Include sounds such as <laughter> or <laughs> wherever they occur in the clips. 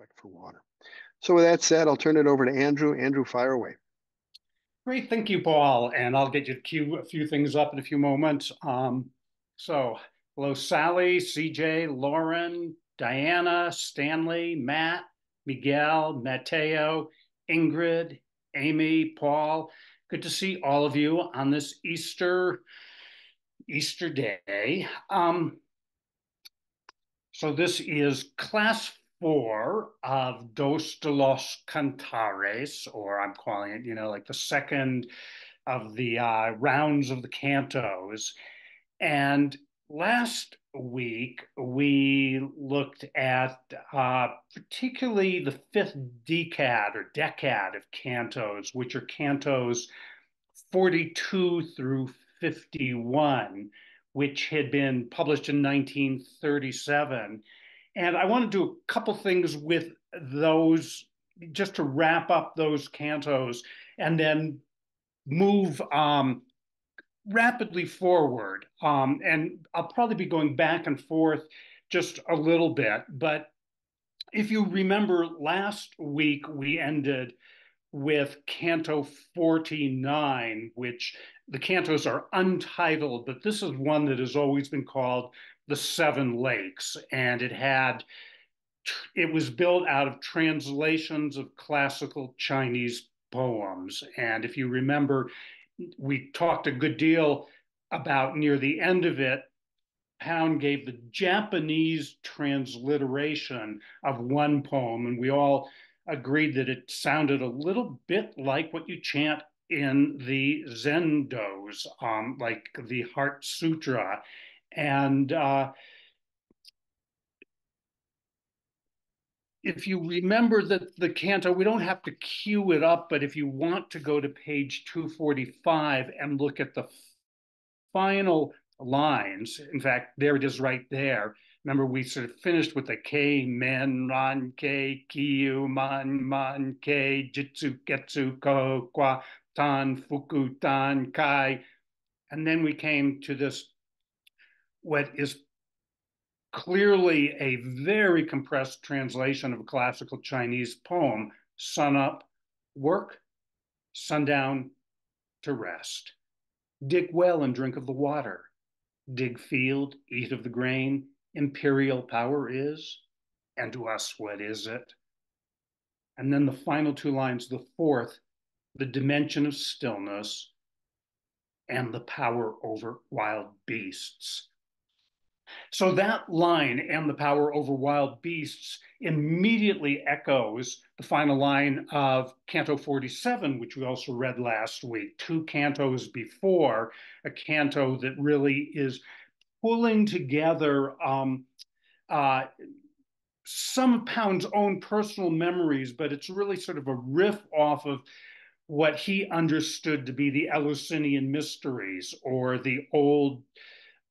respect for water. So with that said, I'll turn it over to Andrew. Andrew, fire away. Great, thank you, Paul. And I'll get you to cue a few things up in a few moments. Um, so, hello, Sally, CJ, Lauren, Diana, Stanley, Matt, Miguel, Mateo, Ingrid, Amy, Paul. Good to see all of you on this Easter Easter day. Um, so this is class four of Dos de los Cantares, or I'm calling it, you know, like the second of the uh, rounds of the cantos. And last week we looked at uh, particularly the fifth decad or decad of cantos, which are cantos 42 through 51, which had been published in 1937 and I want to do a couple things with those just to wrap up those cantos and then move um, rapidly forward. Um, and I'll probably be going back and forth just a little bit. But if you remember, last week we ended with Canto 49, which the cantos are untitled, but this is one that has always been called the Seven Lakes, and it had it was built out of translations of classical Chinese poems. And if you remember, we talked a good deal about near the end of it. Pound gave the Japanese transliteration of one poem, and we all agreed that it sounded a little bit like what you chant in the Zendos, um, like the Heart Sutra. And uh, if you remember that the canto, we don't have to cue it up, but if you want to go to page 245 and look at the final lines, in fact, there it is right there. Remember, we sort of finished with the K, men, ran, K, kiu, man, man, K, jitsu, getsu, ko, kwa, tan, fuku, tan, kai. And then we came to this what is clearly a very compressed translation of a classical Chinese poem sun up, work, sundown to rest. Dig well and drink of the water. Dig field, eat of the grain. Imperial power is, and to us, what is it? And then the final two lines, the fourth, the dimension of stillness and the power over wild beasts. So that line and the power over wild beasts immediately echoes the final line of Canto 47, which we also read last week, two cantos before, a canto that really is pulling together um, uh, some of Pound's own personal memories, but it's really sort of a riff off of what he understood to be the Eleusinian mysteries or the old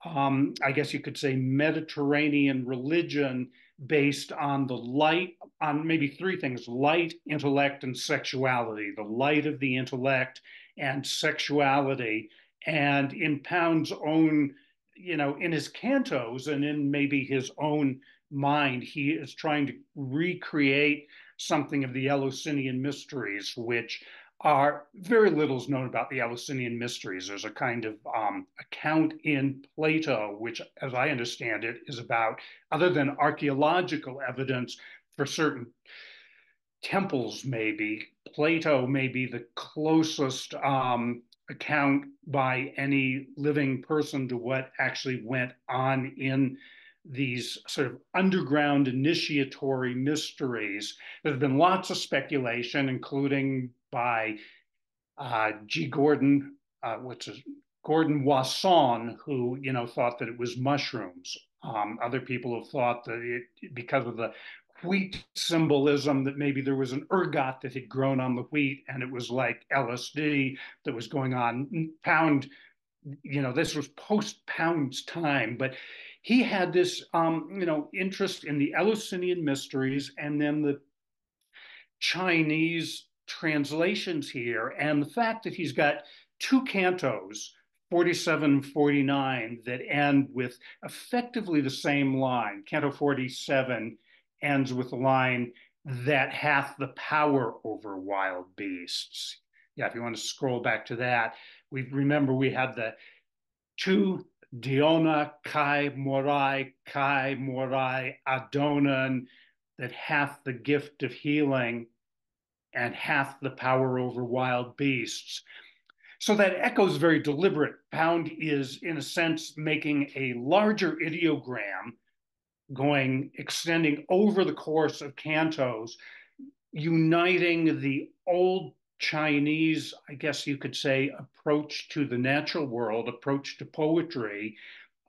um, I guess you could say, Mediterranean religion based on the light, on maybe three things light, intellect, and sexuality, the light of the intellect and sexuality. And in Pound's own, you know, in his cantos and in maybe his own mind, he is trying to recreate something of the Eleusinian mysteries, which are very little is known about the Eleusinian mysteries. There's a kind of um, account in Plato, which, as I understand it, is about, other than archaeological evidence for certain temples, maybe, Plato may be the closest um, account by any living person to what actually went on in these sort of underground initiatory mysteries. There's been lots of speculation, including by uh, G. Gordon, uh, which is Gordon Wasson, who you know thought that it was mushrooms. Um, other people have thought that it, because of the wheat symbolism, that maybe there was an ergot that had grown on the wheat, and it was like LSD that was going on. Pound, you know, this was post Pound's time, but he had this, um, you know, interest in the Eleusinian mysteries, and then the Chinese translations here and the fact that he's got two cantos 47 49 that end with effectively the same line canto 47 ends with a line that hath the power over wild beasts. Yeah, if you want to scroll back to that, we remember we had the two Diona Kai Moirai Kai Moirai Adonin that hath the gift of healing and hath the power over wild beasts. So that echoes very deliberate. Pound is, in a sense, making a larger ideogram going, extending over the course of cantos, uniting the old Chinese, I guess you could say, approach to the natural world, approach to poetry,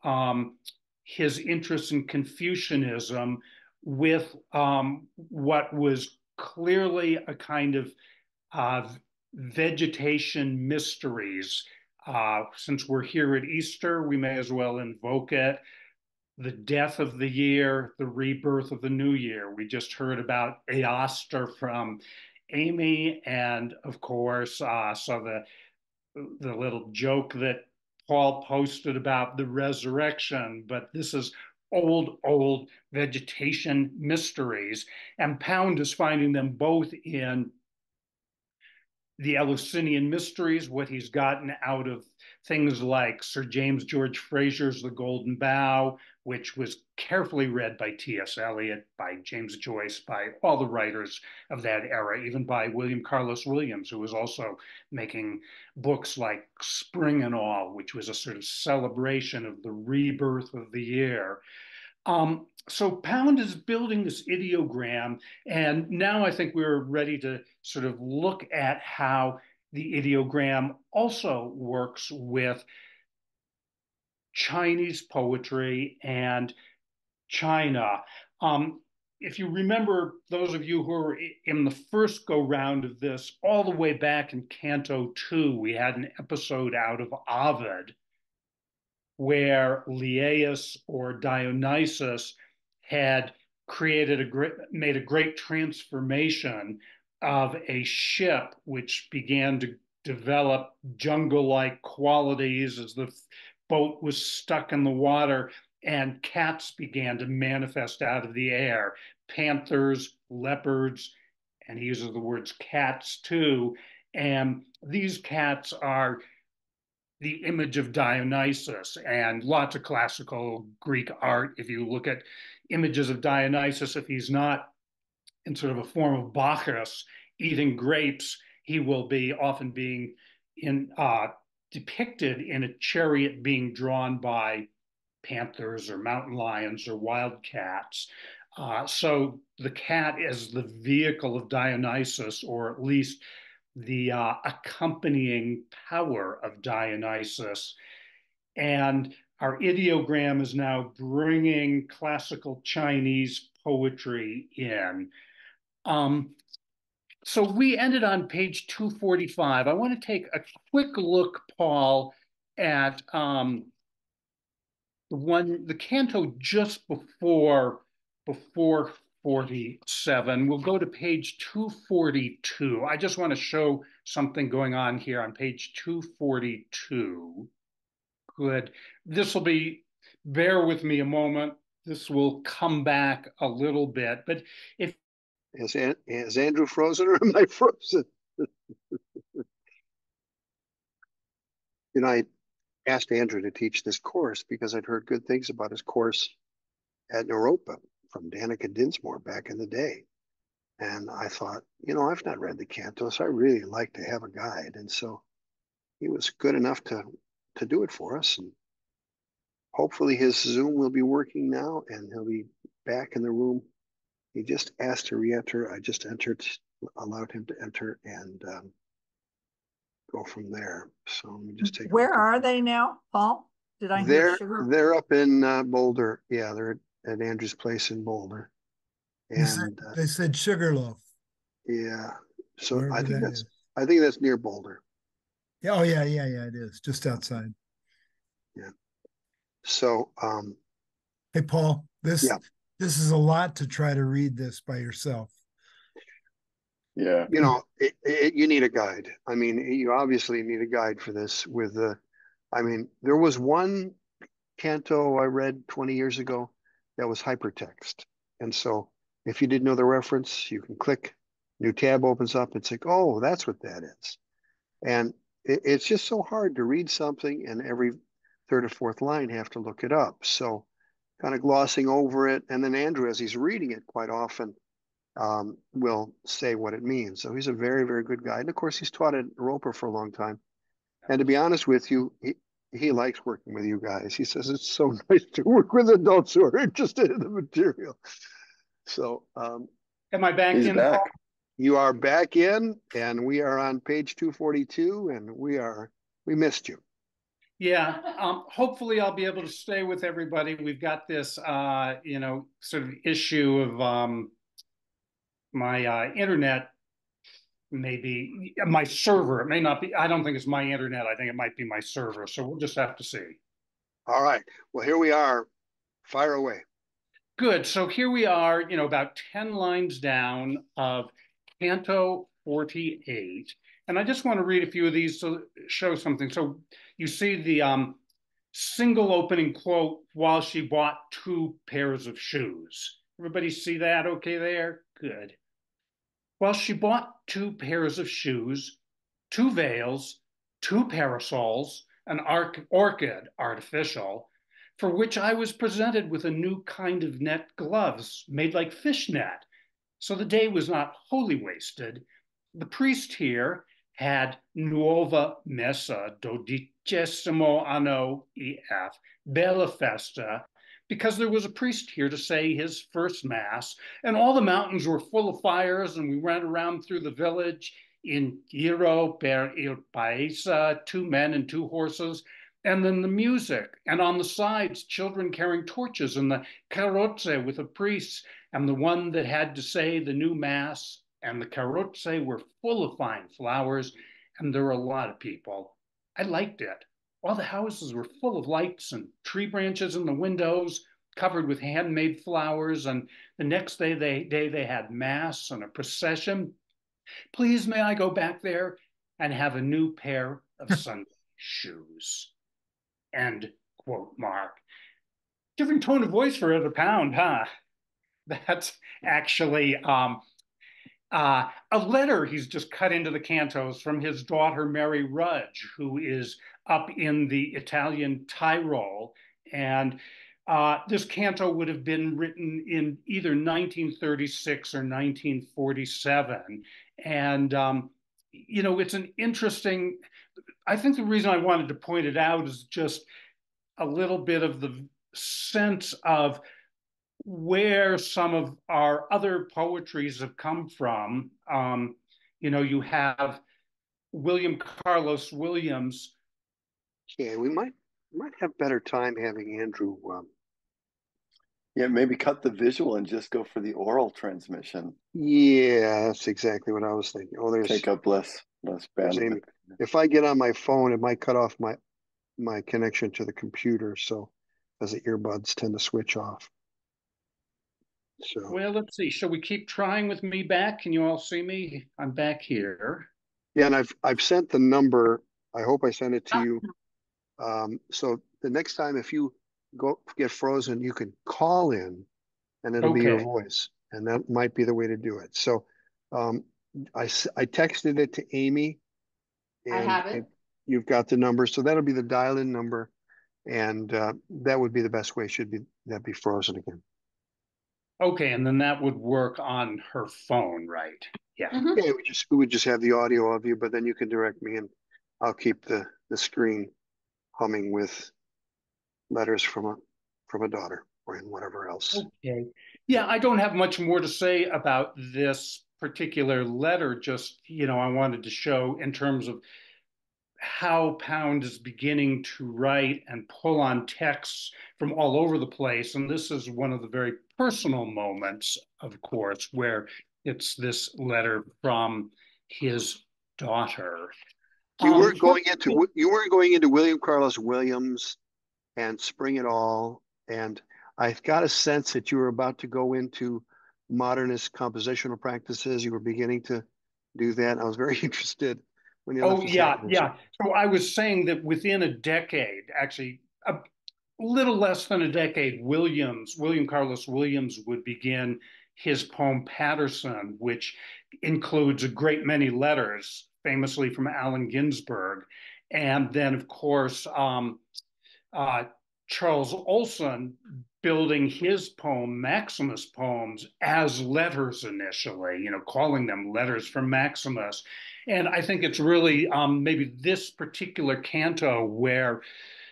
um, his interest in Confucianism with um, what was clearly a kind of uh, vegetation mysteries. Uh, since we're here at Easter, we may as well invoke it. The death of the year, the rebirth of the new year. We just heard about Eostre from Amy, and of course, uh, so the the little joke that Paul posted about the resurrection, but this is old, old vegetation mysteries. And Pound is finding them both in the Eleusinian mysteries, what he's gotten out of things like Sir James George Frazer's The Golden Bough, which was carefully read by T.S. Eliot, by James Joyce, by all the writers of that era, even by William Carlos Williams, who was also making books like Spring and All, which was a sort of celebration of the rebirth of the year. Um, so Pound is building this ideogram, and now I think we're ready to sort of look at how the ideogram also works with Chinese poetry and China. Um, if you remember, those of you who were in the first go round of this, all the way back in Canto 2, we had an episode out of Ovid where Lyaeus or Dionysus had created a great, made a great transformation of a ship which began to develop jungle like qualities as the boat was stuck in the water and cats began to manifest out of the air panthers, leopards, and he uses the words cats too. And these cats are the image of Dionysus and lots of classical Greek art. If you look at images of Dionysus, if he's not in sort of a form of Bacchus eating grapes, he will be often being in uh, depicted in a chariot being drawn by panthers or mountain lions or wild cats. Uh, so the cat is the vehicle of Dionysus, or at least the uh, accompanying power of Dionysus. And our ideogram is now bringing classical Chinese poetry in. Um, so we ended on page 245. I want to take a quick look, Paul, at um, the one, the canto just before before 47. We'll go to page 242. I just want to show something going on here on page 242. Good. This will be, bear with me a moment. This will come back a little bit. But if is, is Andrew frozen or am I frozen? <laughs> you know, I asked Andrew to teach this course because I'd heard good things about his course at Naropa from Danika Dinsmore back in the day. And I thought, you know, I've not read the canto, so I really like to have a guide. And so he was good enough to to do it for us. And hopefully his Zoom will be working now and he'll be back in the room he just asked to re-enter. I just entered, allowed him to enter and um, go from there. So let me just take. Where are they now, Paul? Did I they're, They're up in uh, Boulder. Yeah, they're at Andrew's place in Boulder. And said, uh, they said Sugarloaf. Yeah. So Wherever I think that that's is. I think that's near Boulder. Yeah, oh yeah, yeah, yeah, it is. Just outside. Yeah. So um Hey Paul, this yeah this is a lot to try to read this by yourself. Yeah. You know, it, it, you need a guide. I mean, you obviously need a guide for this with the, I mean, there was one canto I read 20 years ago that was hypertext. And so if you didn't know the reference, you can click, new tab opens up. It's like, oh, that's what that is. And it, it's just so hard to read something and every third or fourth line have to look it up. So kind of glossing over it. And then Andrew, as he's reading it quite often, um, will say what it means. So he's a very, very good guy. And of course, he's taught at Naropa for a long time. And to be honest with you, he, he likes working with you guys. He says it's so <laughs> nice to work with adults who are interested in the material. So, um, am I back in? back. you are back in, and we are on page 242, and we are we missed you. Yeah, um, hopefully I'll be able to stay with everybody. We've got this, uh, you know, sort of issue of um, my uh, internet, maybe my server. It may not be. I don't think it's my internet. I think it might be my server. So we'll just have to see. All right. Well, here we are. Fire away. Good. So here we are, you know, about 10 lines down of Canto 48. And I just want to read a few of these to show something. So you see the um, single opening quote while she bought two pairs of shoes. Everybody see that okay there? Good. While she bought two pairs of shoes, two veils, two parasols, an orchid artificial, for which I was presented with a new kind of net gloves made like fishnet. So the day was not wholly wasted. The priest here had nuova messa dodicesimo anno ef bella festa because there was a priest here to say his first mass and all the mountains were full of fires and we ran around through the village in giro per il paese two men and two horses and then the music and on the sides children carrying torches and the carrozze with the priests and the one that had to say the new mass and the carrozze were full of fine flowers and there were a lot of people. I liked it all the houses were full of lights and tree branches in the windows covered with handmade flowers and the next day they day they had mass and a procession please may i go back there and have a new pair of <laughs> sunday shoes End quote mark. Different tone of voice for every pound, huh? That's actually um, uh, a letter he's just cut into the cantos from his daughter Mary Rudge, who is up in the Italian Tyrol. And uh, this canto would have been written in either 1936 or 1947. And, um, you know, it's an interesting I think the reason I wanted to point it out is just a little bit of the sense of where some of our other poetries have come from. Um, you know, you have William Carlos Williams. Yeah, we might might have better time having Andrew. Um, yeah, maybe cut the visual and just go for the oral transmission. Yeah, that's exactly what I was thinking. Oh, there's take up less less bandwidth if I get on my phone, it might cut off my my connection to the computer. So as the earbuds tend to switch off. So well, let's see. Shall we keep trying with me back? Can you all see me? I'm back here. Yeah, and I've I've sent the number. I hope I sent it to you. Um, so the next time, if you go get frozen, you can call in, and it'll okay. be your voice, and that might be the way to do it. So um, I I texted it to Amy and, I have it. You've got the number, so that'll be the dial-in number, and uh, that would be the best way. Should be that be frozen again? Okay, and then that would work on her phone, right? Yeah. Mm-hmm. Yeah, we just we would just have the audio of you, but then you can direct me, and I'll keep the the screen humming with letters from a from a daughter or in whatever else. Okay. Yeah, I don't have much more to say about this particular letter just you know i wanted to show in terms of how pound is beginning to write and pull on texts from all over the place and this is one of the very personal moments of course where it's this letter from his daughter you um, weren't going into you weren't going into william carlos williams and spring it all and i've got a sense that you were about to go into modernist compositional practices. You were beginning to do that. I was very <laughs> interested when you. Oh yeah, yeah. So I was saying that within a decade, actually, a little less than a decade, Williams, William Carlos Williams, would begin his poem Paterson, which includes a great many letters, famously from Allen Ginsberg. And then, of course, um, uh, Charles Olson building his poem, Maximus poems, as letters initially, you know, calling them letters from Maximus. And I think it's really um, maybe this particular canto where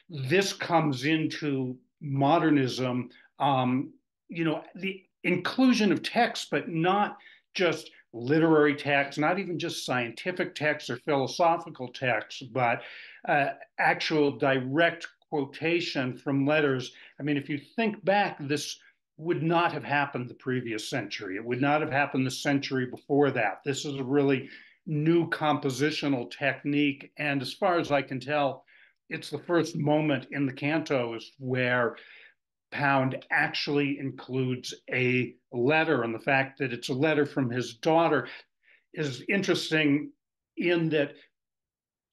this comes into modernism, um, you know, the inclusion of text, but not just literary texts, not even just scientific texts or philosophical texts, but uh, actual direct quotation from letters. I mean, if you think back, this would not have happened the previous century. It would not have happened the century before that. This is a really new compositional technique. And as far as I can tell, it's the first moment in the cantos where Pound actually includes a letter, and the fact that it's a letter from his daughter is interesting in that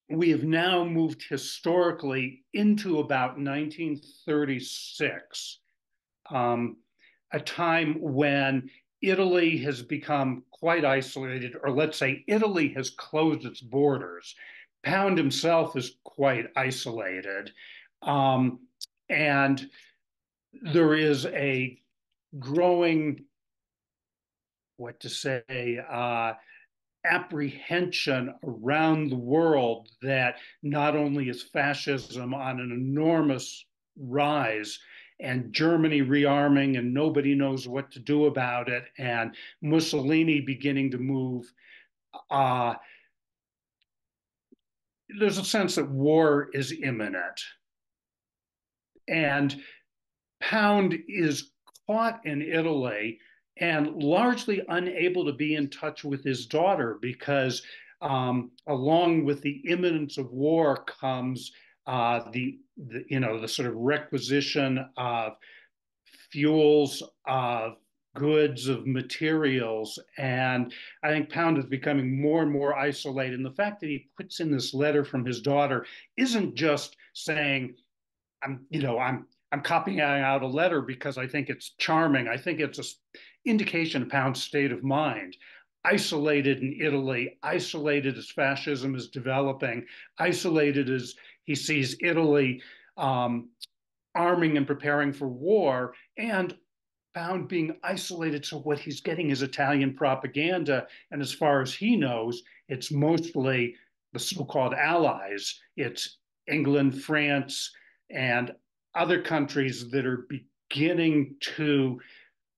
we have now moved historically into about 1936, um, a time when Italy has become quite isolated, or let's say Italy has closed its borders. Pound himself is quite isolated. Um, and there is a growing, what to say, uh, apprehension around the world that not only is fascism on an enormous rise and Germany rearming and nobody knows what to do about it, and Mussolini beginning to move. Uh, there's a sense that war is imminent. And Pound is caught in Italy and largely unable to be in touch with his daughter because, um, along with the imminence of war, comes uh, the, the, you know the sort of requisition of fuels, of goods, of materials, and I think Pound is becoming more and more isolated. And the fact that he puts in this letter from his daughter isn't just saying, "I'm," you know, I'm I'm copying out a letter because I think it's charming. I think it's an indication of Pound's state of mind. Isolated in Italy, isolated as fascism is developing, isolated as he sees Italy um, arming and preparing for war, and Pound being isolated. So, what he's getting is Italian propaganda. And as far as he knows, it's mostly the so called allies. It's England, France, and other countries that are beginning to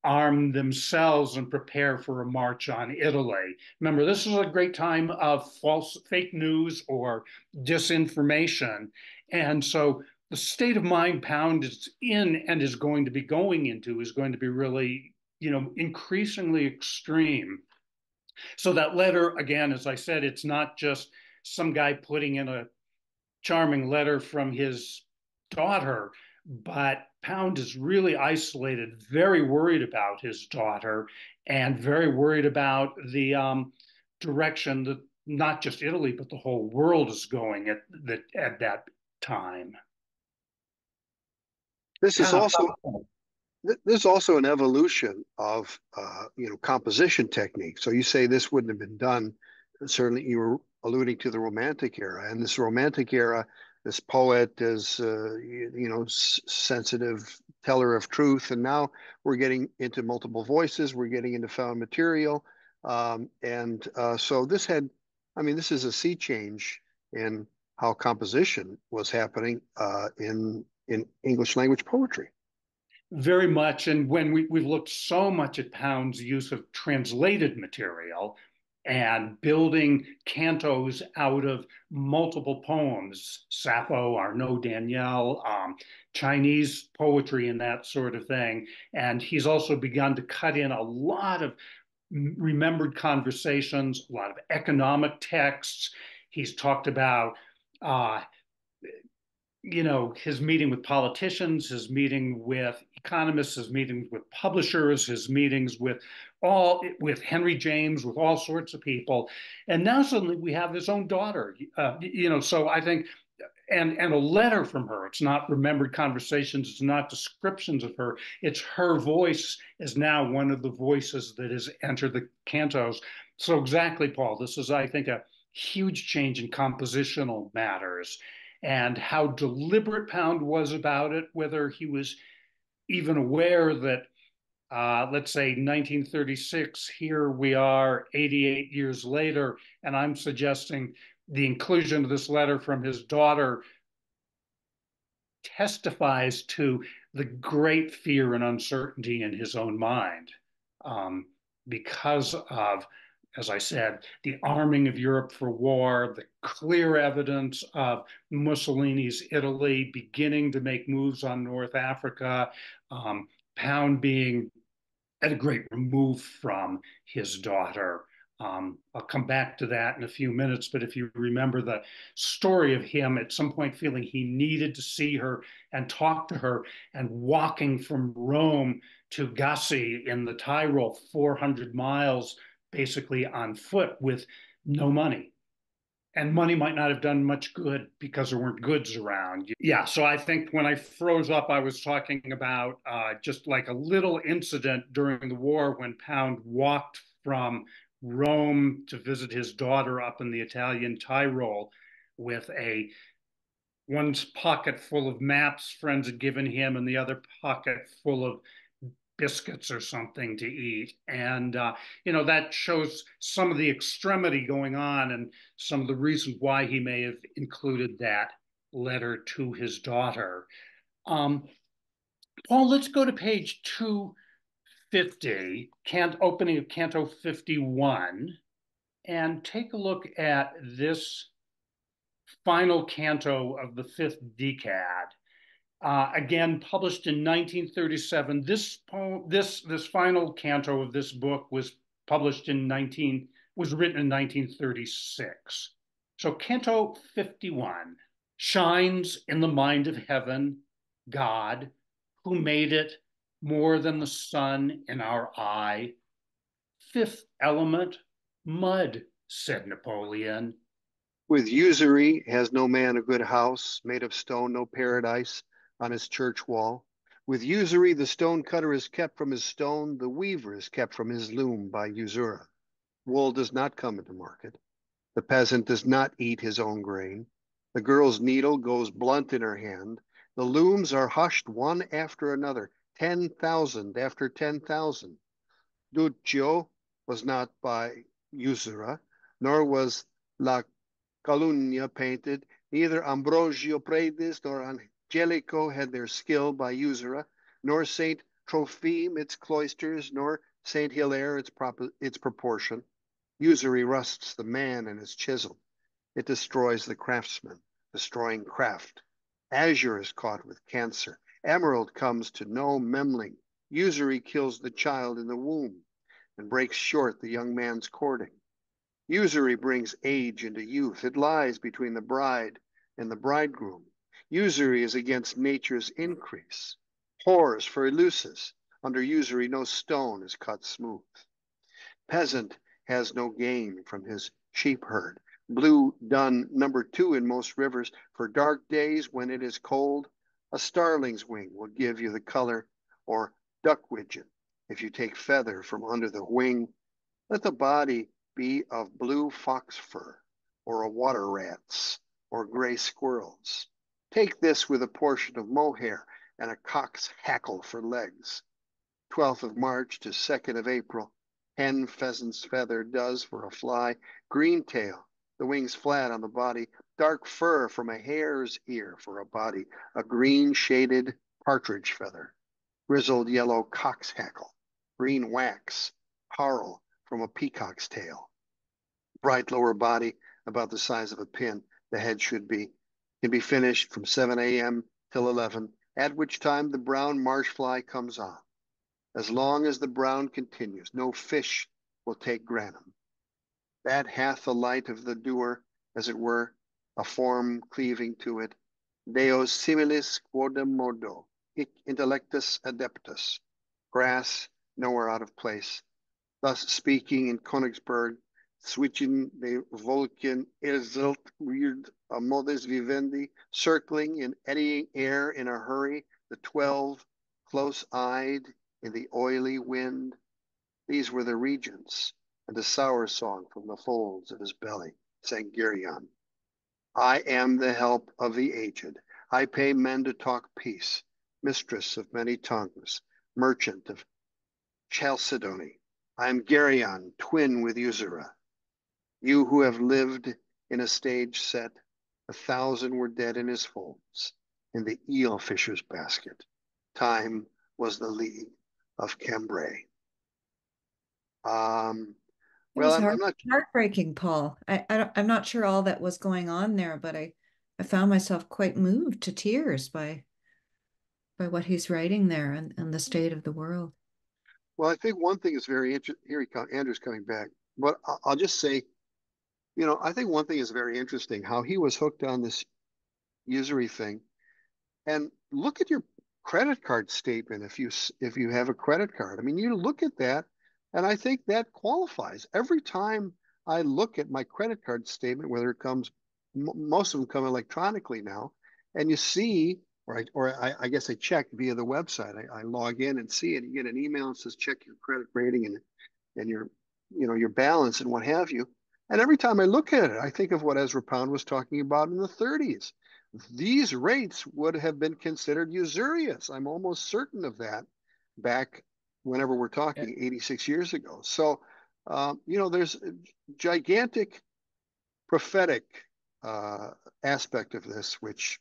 arm themselves and prepare for a march on Italy. Remember, this is a great time of false fake news or disinformation. And so the state of mind Pound is in and is going to be going into is going to be really, you know, increasingly extreme. So that letter, again, as I said, it's not just some guy putting in a charming letter from his daughter but Pound is really isolated, very worried about his daughter, and very worried about the um, direction that not just Italy but the whole world is going at that at that time. This is also this is also an evolution of uh, you know composition technique. So you say this wouldn't have been done. Certainly, you were alluding to the Romantic era, and this Romantic era this poet is uh, you, you, know sensitive teller of truth. And now we're getting into multiple voices. We're getting into found material. Um, and uh, so this had i mean this is a sea change in how composition was happening uh, in in english language poetry. Very much. And when we, we've looked so much at pound's use of translated material and building cantos out of multiple poems Sappho, Arnaut Daniel, um, Chinese poetry, and that sort of thing. And he's also begun to cut in a lot of remembered conversations, a lot of economic texts. He's talked about uh, you know, his meeting with politicians, his meeting with economists, his meetings with publishers, his meetings with all with Henry James, with all sorts of people, and now suddenly we have his own daughter. Uh, you know, so I think and and a letter from her. It's not remembered conversations. It's not descriptions of her. It's her voice is now one of the voices that has entered the cantos. So exactly, Paul. This is, I think, a huge change in compositional matters and how deliberate Pound was about it. Whether he was even aware that, uh, let's say, 1936. Here we are, 88 years later, and I'm suggesting the inclusion of this letter from his daughter testifies to the great fear and uncertainty in his own mind um, because of, as I said, the arming of Europe for war, the clear evidence of Mussolini's Italy beginning to make moves on North Africa, um, Pound being at a great remove from his daughter. Um, I'll come back to that in a few minutes, but if you remember the story of him at some point feeling he needed to see her and talk to her, and walking from Rome to Gais in the Tyrol, 400 miles basically on foot with no money. And money might not have done much good because there weren't goods around. Yeah, so I think when I froze up, I was talking about uh, just like a little incident during the war when Pound walked from Rome to visit his daughter up in the Italian Tyrol with a one pocket full of maps friends had given him and the other pocket full of biscuits or something to eat and uh, you know that shows some of the extremity going on and some of the reasons why he may have included that letter to his daughter um, paul let's go to page 250, cant, opening of Canto 51, and take a look at this final canto of the fifth decad. Uh, again, published in 1937. This poem, this this final canto of this book was published in 19 was written in 1936. So Canto 51 shines in the mind of heaven, God, who made it more than the sun in our eye. Fifth element, mud, said Napoleon. With usury has no man a good house, made of stone no paradise on his church wall. With usury the stone cutter is kept from his stone, the weaver is kept from his loom by usura. Wool does not come into market. The peasant does not eat his own grain. The girl's needle goes blunt in her hand. The looms are hushed one after another. 10,000 after 10,000. Duccio was not by Usura, nor was La Calunnia painted. Neither Ambrogio Predis nor Angelico had their skill by Usura, nor Saint Trophime its cloisters, nor Saint Hilaire its, prop- its proportion. Usury rusts the man and his chisel. It destroys the craftsman, destroying craft. Azure is caught with cancer. Emerald comes to no memling. Usury kills the child in the womb and breaks short the young man's courting. Usury brings age into youth. It lies between the bride and the bridegroom. Usury is against nature's increase. Whores for Eleusis. Under usury, no stone is cut smooth. Peasant has no gain from his sheep herd. Blue dun number two in most rivers for dark days when it is cold a starling's wing will give you the color, or duck widgeon. If you take feather from under the wing, let the body be of blue fox fur, or a water rat's, or gray squirrel's. Take this with a portion of mohair and a cock's hackle for legs. 12th of March to 2nd of April, hen pheasant's feather does for a fly, green tail, the wings flat on the body, dark fur from a hare's ear for a body, a green shaded partridge feather, grizzled yellow cock's hackle, green wax, harl from a peacock's tail, bright lower body about the size of a pin, the head should be, can be finished from 7 a.m. till 11, at which time the brown marsh fly comes on. As long as the brown continues, no fish will take Granham. That hath the light of the doer, as it were, a form cleaving to it. Deus similis quodam modo, hic intellectus adeptus, grass nowhere out of place. Thus speaking in Königsberg, Zwischen die Völkern erzielt wird modes vivendi, circling in eddying air in a hurry, the twelve close-eyed in the oily wind. These were the regents, and a sour song from the folds of his belly sang Geryon. I am the help of the aged. I pay men to talk peace, mistress of many tongues, merchant of Chalcedony. I am Geryon, twin with Usura. You who have lived in a stage set, a thousand were dead in his folds, in the eel fisher's basket. Time was the league of Cambrai. Um, well, I'm, heart, I'm, not heartbreaking, Paul. I, I I'm not sure all that was going on there, but I I found myself quite moved to tears by by what he's writing there and, and the state of the world. Well, I think one thing is very interesting. Here he comes, Andrew's coming back. But I'll just say, you know, I think one thing is very interesting how he was hooked on this usury thing. And look at your credit card statement if you if you have a credit card. I mean, you look at that, and I think that qualifies. Every time I look at my credit card statement, whether it comes, most of them come electronically now, and you see, or I, or I, I guess I check via the website. I, I, log in and see it. You get an email that says check your credit rating and and your you know your balance and what have you. And every time I look at it, I think of what Ezra Pound was talking about in the 30s these rates would have been considered usurious. I'm almost certain of that back whenever we're talking 86 years ago. So, um, you know, there's a gigantic prophetic uh, aspect of this, which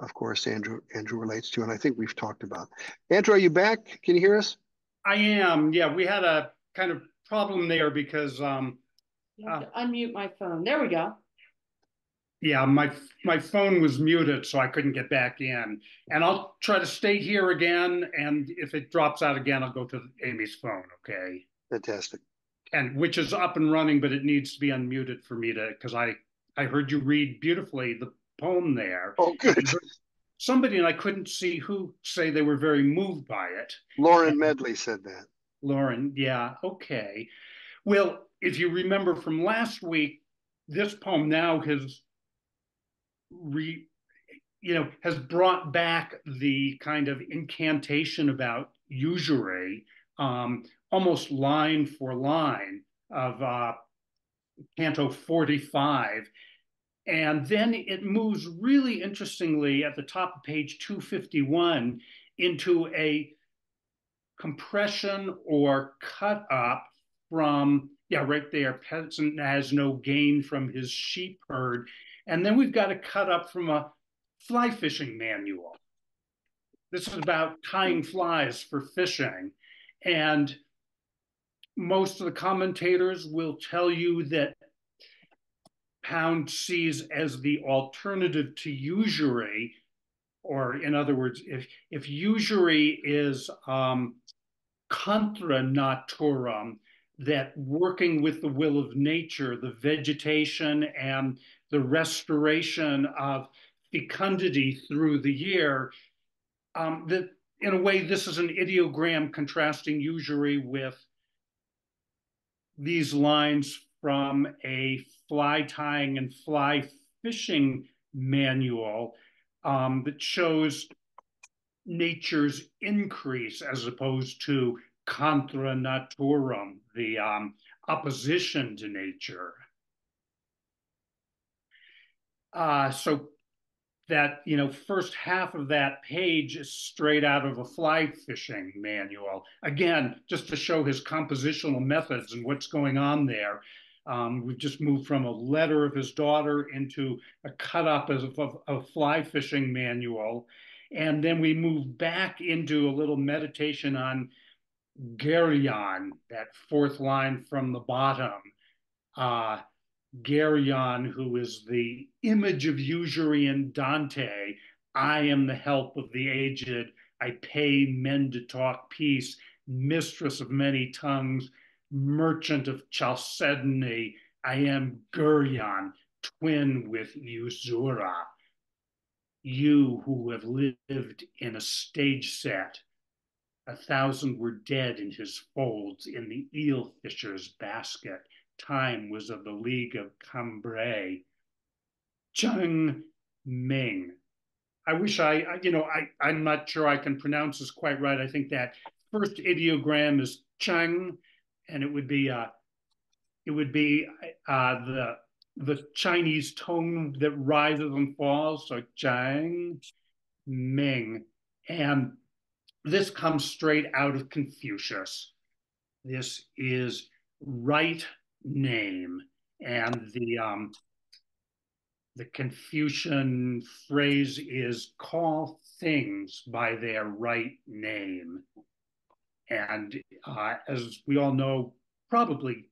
of course Andrew Andrew relates to, and I think we've talked about. Andrew, are you back? Can you hear us? I am. Yeah, we had a kind of problem there because um, uh, unmute my phone. There we go. Yeah, my my phone was muted, so I couldn't get back in. And I'll try to stay here again. And if it drops out again, I'll go to Amy's phone. Okay. Fantastic. And which is up and running, but it needs to be unmuted for me to because I I heard you read beautifully the poem there. Oh, good. Somebody and I couldn't see who say they were very moved by it. Lauren Medley said that. Lauren, yeah, okay. Well, if you remember from last week, this poem now has re, you know, has brought back the kind of incantation about usury, um, almost line for line of uh, Canto 45. And then it moves really interestingly at the top of page 251 into a compression or cut up from, yeah, right there, peasant has no gain from his sheep herd and then we've got to cut up from a fly fishing manual. This is about tying flies for fishing. And most of the commentators will tell you that Pound sees as the alternative to usury, or in other words, if, if usury is um, contra naturam, that working with the will of nature, the vegetation and the restoration of fecundity through the year, um, that in a way, this is an ideogram contrasting usury with these lines from a fly tying and fly fishing manual um, that shows nature's increase as opposed to contra naturam, the um, opposition to nature. Uh, so that you know first half of that page is straight out of a fly fishing manual. Again just to show his compositional methods and what's going on there. Um, we've just moved from a letter of his daughter into a cut up of a, a fly fishing manual. And then we move back into a little meditation on Geryon, that fourth line from the bottom. Uh, Geryon, who is the image of usury in Dante, I am the help of the aged, I pay men to talk peace, mistress of many tongues, merchant of Chalcedony, I am Geryon, twin with Usura. You who have lived in a stage set, a thousand were dead in his folds in the eel fisher's basket. time was of the League of Cambrai. Zheng Ming. I wish I, you know, I, I'm not sure I can pronounce this quite right. I think that first ideogram is Cheng, and it would be, uh, it would be uh, the the Chinese tone that rises and falls. So Chang Ming, and this comes straight out of Confucius. This is right name, and the um, the Confucian phrase is call things by their right name. And uh, as we all know, probably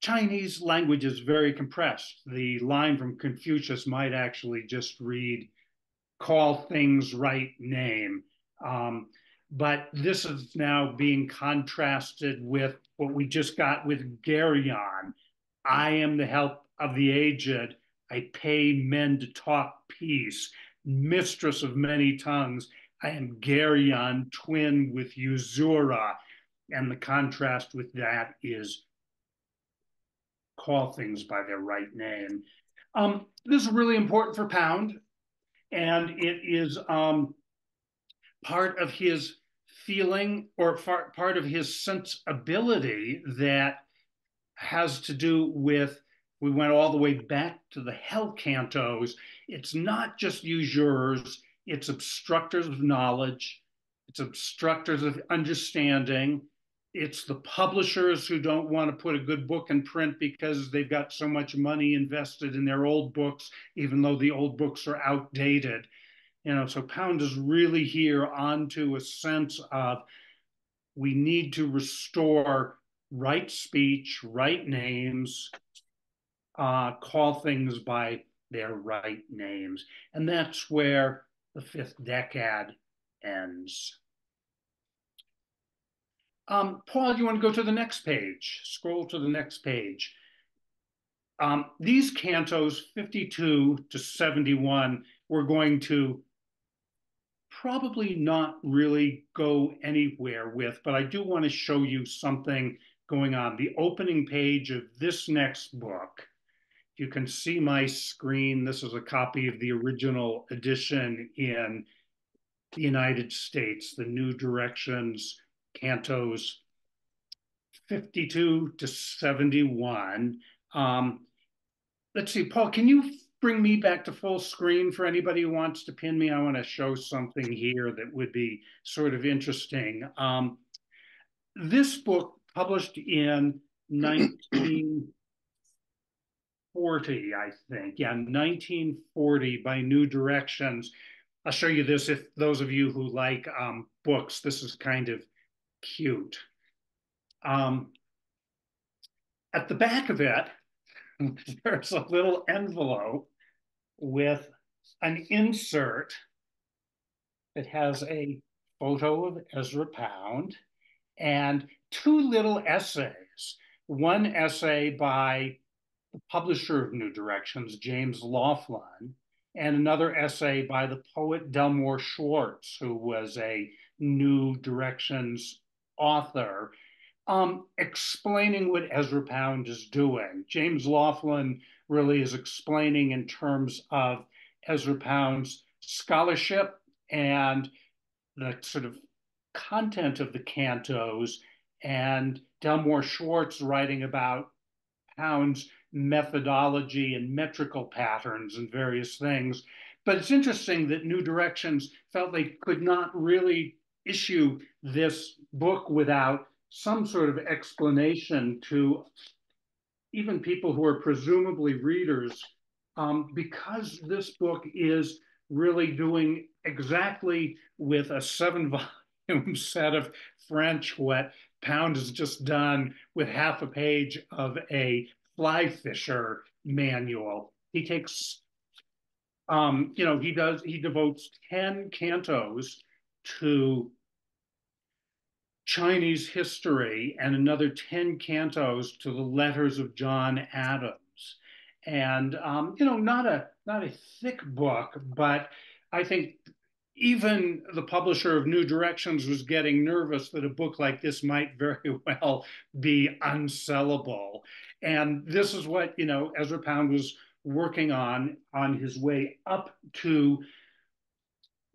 Chinese language is very compressed. The line from Confucius might actually just read, call things right name. Um, but this is now being contrasted with what we just got with Geryon. I am the help of the aged I pay men to talk peace, mistress of many tongues. I am Geryon, twin with Usura. And the contrast with that is call things by their right name. Um, this is really important for Pound, and it is um, part of his feeling or part of his sensibility that has to do with we went all the way back to the hell cantos. It's not just usurers it's obstructors of knowledge, it's obstructors of understanding, it's the publishers who don't want to put a good book in print because they've got so much money invested in their old books, even though the old books are outdated. You know, so Pound is really here onto a sense of we need to restore right speech, right names, uh, call things by their right names. And that's where the fifth decade ends. Um, Paul, you want to go to the next page? Scroll to the next page. Um, these cantos, 52 to 71, we're going to probably not really go anywhere with, but I do want to show you something going on. The opening page of this next book you can see my screen. This is a copy of the original edition in the United States, the New Directions Cantos 52 to 71. Um, let's see, Paul, can you bring me back to full screen for anybody who wants to pin me? I want to show something here that would be sort of interesting. Um, this book, published in <clears throat> 1940, I think. Yeah, 1940 by New Directions. I'll show you this if those of you who like um, books, this is kind of cute. Um, at the back of it, <laughs> there's a little envelope with an insert that has a photo of Ezra Pound and two little essays. One essay by the publisher of New Directions, James Laughlin, and another essay by the poet Delmore Schwartz, who was a New Directions author, um, explaining what Ezra Pound is doing. James Laughlin really is explaining in terms of Ezra Pound's scholarship and the sort of content of the cantos, and Delmore Schwartz writing about Pound's methodology and metrical patterns and various things. But it's interesting that New Directions felt they could not really issue this book without some sort of explanation to even people who are presumably readers, um, because this book is really doing exactly with a seven <laughs> volume set of French what Pound has just done with half a page of a fly fisher manual. He takes, um, you know, he does, he devotes 10 cantos to Chinese history and another 10 cantos to the letters of John Adams. And, um, you know, not a, not a thick book, but I think even the publisher of New Directions was getting nervous that a book like this might very <laughs> well be unsellable. And this is what, you know, Ezra Pound was working on on his way up to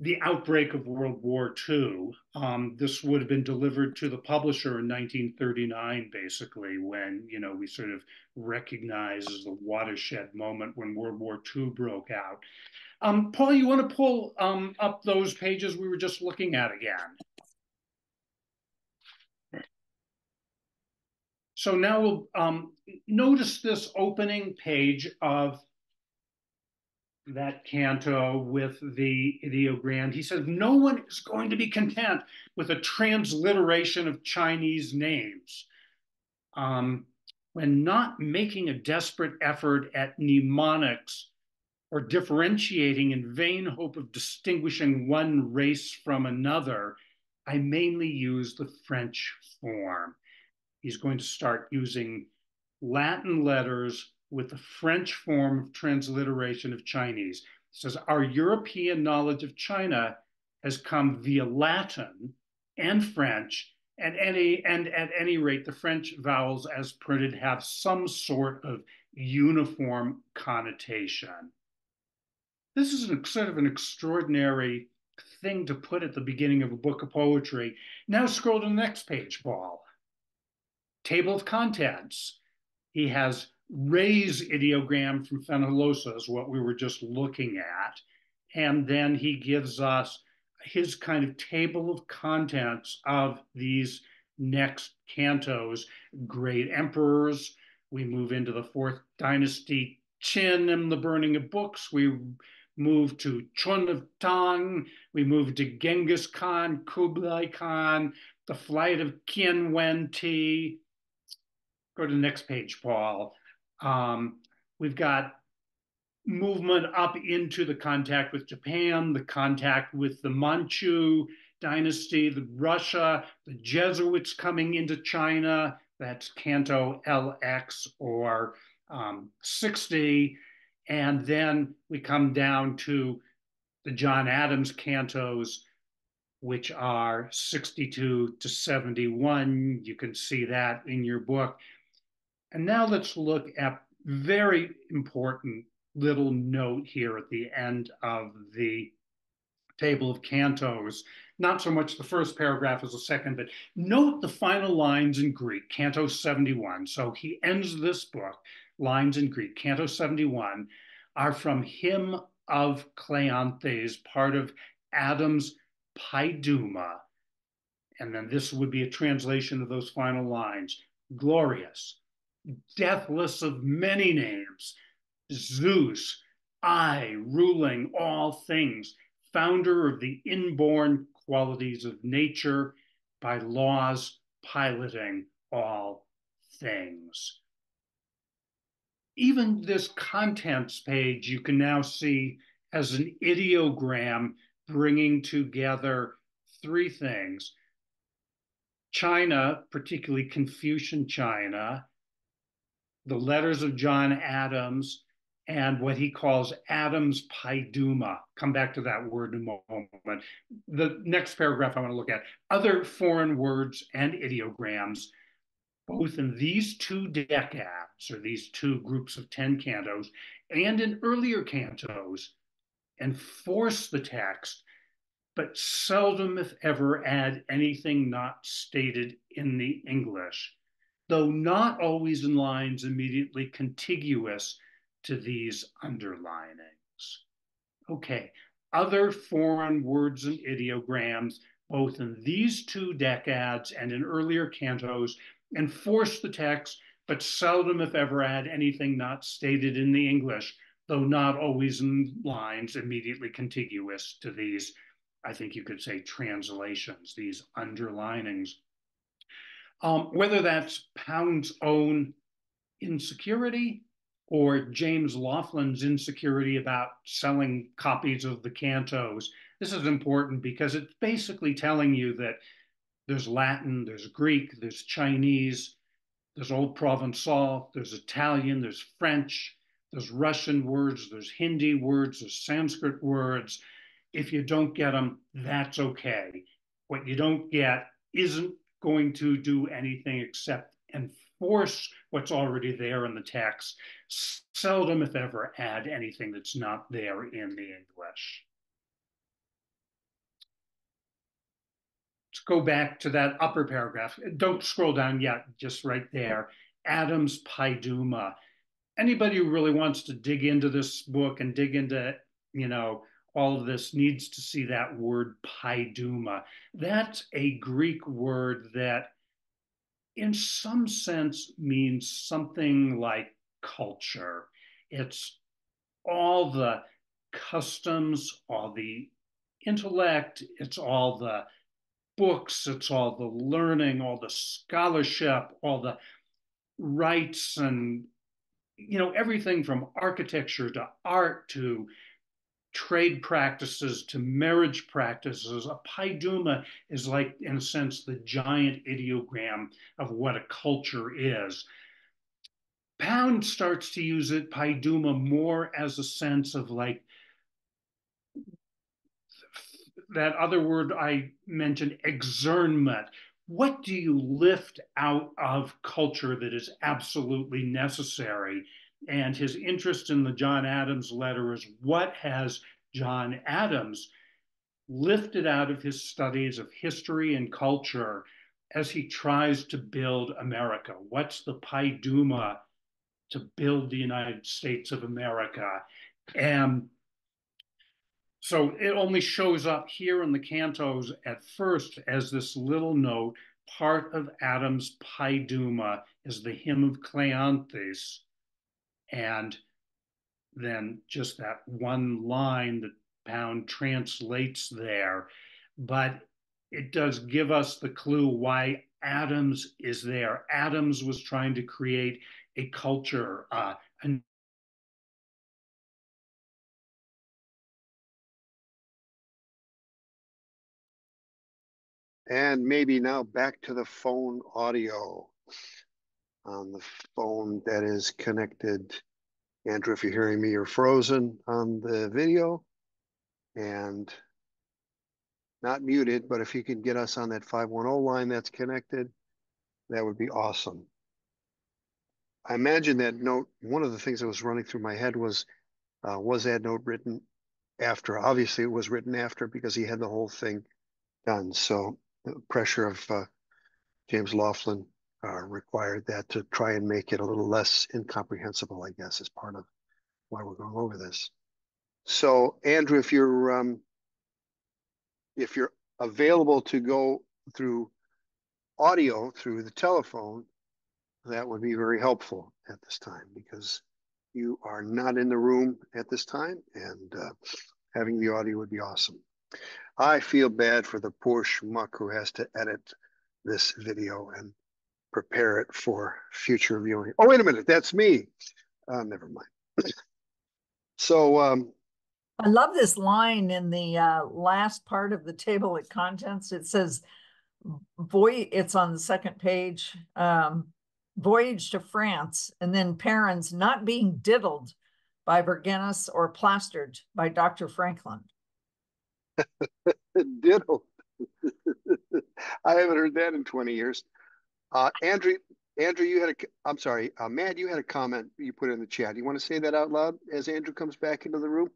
the outbreak of World War II. Um, this would have been delivered to the publisher in 1939, basically, when you know we sort of recognize as the watershed moment when World War II broke out. Um, Paul, you want to pull um, up those pages we were just looking at again? So now we'll um, notice this opening page of that canto with the ideogram. He says, No one is going to be content with a transliteration of Chinese names. Um, when not making a desperate effort at mnemonics or differentiating in vain hope of distinguishing one race from another, I mainly use the French form. He's going to start using Latin letters with the French form of transliteration of Chinese. Says, Our European knowledge of China has come via Latin and French, and any and at any rate, the French vowels as printed have some sort of uniform connotation. This is an, sort of an extraordinary thing to put at the beginning of a book of poetry. Now scroll to the next page, Paul. Table of contents. He has Ray's ideogram from Fenollosa is what we were just looking at. And then he gives us his kind of table of contents of these next cantos, Great Emperors. We move into the fourth dynasty, Qin and the burning of books. We move to Chun of Tang. We move to Genghis Khan, Kublai Khan, the flight of Kien Wen Ti. Go to the next page, Paul. Um, we've got movement up into the contact with Japan, the contact with the Manchu dynasty, the Russia, the Jesuits coming into China. That's Canto LX or um, 60. And then we come down to the John Adams cantos, which are 62 to 71. You can see that in your book. And now let's look at very important little note here at the end of the table of cantos. Not so much the first paragraph as the second, but note the final lines in Greek, Canto 71. So he ends this book, lines in Greek, Canto 71, are from Hymn of Cleanthes, part of Adam's Paideuma. And then this would be a translation of those final lines. Glorious, deathless of many names, Zeus, I ruling all things, founder of the inborn qualities of nature, by laws piloting all things. Even this contents page you can now see as an ideogram bringing together three things China, particularly Confucian China, the letters of John Adams, and what he calls Adams Paideuma. Come back to that word in a moment. The next paragraph I want to look at other foreign words and ideograms, both in these two decads, or these two groups of 10 cantos, and in earlier cantos, enforce the text, but seldom, if ever, add anything not stated in the English though not always in lines immediately contiguous to these underlinings. Okay, other foreign words and ideograms, both in these two decads and in earlier cantos, enforce the text, but seldom, if ever, add anything not stated in the English, though not always in lines immediately contiguous to these, I think you could say, translations, these underlinings. Um, whether that's Pound's own insecurity or James Laughlin's insecurity about selling copies of the cantos. This is important because it's basically telling you that there's Latin, there's Greek, there's Chinese, there's Old Provençal, there's Italian, there's French, there's Russian words, there's Hindi words, there's Sanskrit words. If you don't get them, that's okay. What you don't get isn't going to do anything except enforce what's already there in the text. Seldom, if ever, add anything that's not there in the English. Let's go back to that upper paragraph. Don't scroll down yet, just right there. Adams Paideuma. Anybody who really wants to dig into this book and dig into, you know, all of this needs to see that word paideuma. That's a Greek word that, in some sense, means something like culture. It's all the customs, all the intellect, it's all the books, it's all the learning, all the scholarship, all the rights and you know everything from architecture to art to trade practices to marriage practices. A paideuma is like, in a sense, the giant ideogram of what a culture is. Pound starts to use it, paideuma, more as a sense of like that other word I mentioned, excernment. What do you lift out of culture that is absolutely necessary? And his interest in the John Adams letter is what has John Adams lifted out of his studies of history and culture as he tries to build America? What's the paideuma to build the United States of America? And so it only shows up here in the cantos at first as this little note. Part of Adams' paideuma is the hymn of Cleanthes and then just that one line that Pound translates there. But it does give us the clue why Adams is there. Adams was trying to create a culture, uh, And maybe now back to the phone audio on the phone that is connected. Andrew, if you're hearing me, you're frozen on the video and not muted, but if you can get us on that 510 line that's connected, that would be awesome. I imagine that note, one of the things that was running through my head was, uh, was that note written after? Obviously, it was written after because he had the whole thing done. So the pressure of uh, James Laughlin uh, required that to try and make it a little less incomprehensible, I guess, as part of why we're going over this. So, Andrew, if you're um, if you're available to go through audio through the telephone, that would be very helpful at this time because you are not in the room at this time, and uh, having the audio would be awesome. I feel bad for the poor schmuck who has to edit this video and prepare it for future viewing. Oh, wait a minute, that's me. Uh, never mind. <clears throat> so um, I love this line in the uh, last part of the table of contents. It says, "Boy," it's on the second page. Um, voyage to France, and then parents not being diddled by Vergennes or plastered by Dr. Franklin. <laughs> diddled. <laughs> I haven't heard that in 20 years. Uh, Andrew, Andrew, you had a, I'm sorry, uh, Matt, you had a comment you put in the chat. Do you want to say that out loud as Andrew comes back into the room?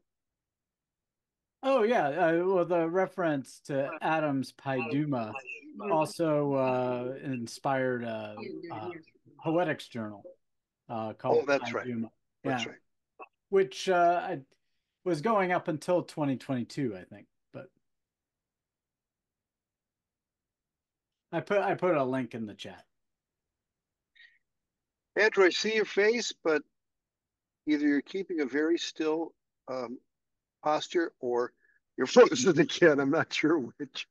Oh yeah, uh, well the reference to Adams Paideuma also uh, inspired a, a, Poetics journal uh, called. Oh, that's right. Yeah, that's right. Which uh, was going up until 2022, I think. I put I put a link in the chat. Andrew, I see your face, but either you're keeping a very still um, posture or you're <laughs> frozen again. I'm not sure which.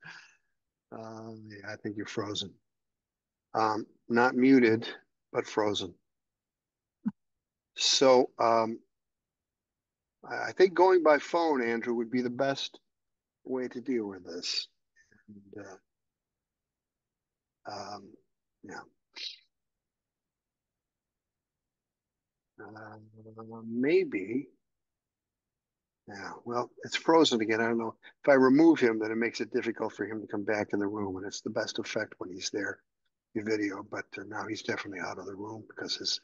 Um, yeah, I think you're frozen. Um, not muted, but frozen. So um, I think going by phone, Andrew, would be the best way to deal with this. And, uh, um, yeah. Uh, maybe Yeah, well, it's frozen again. I don't know. If I remove him, then it makes it difficult for him to come back in the room, and it's the best effect when he's there, your video. But uh, now he's definitely out of the room because his.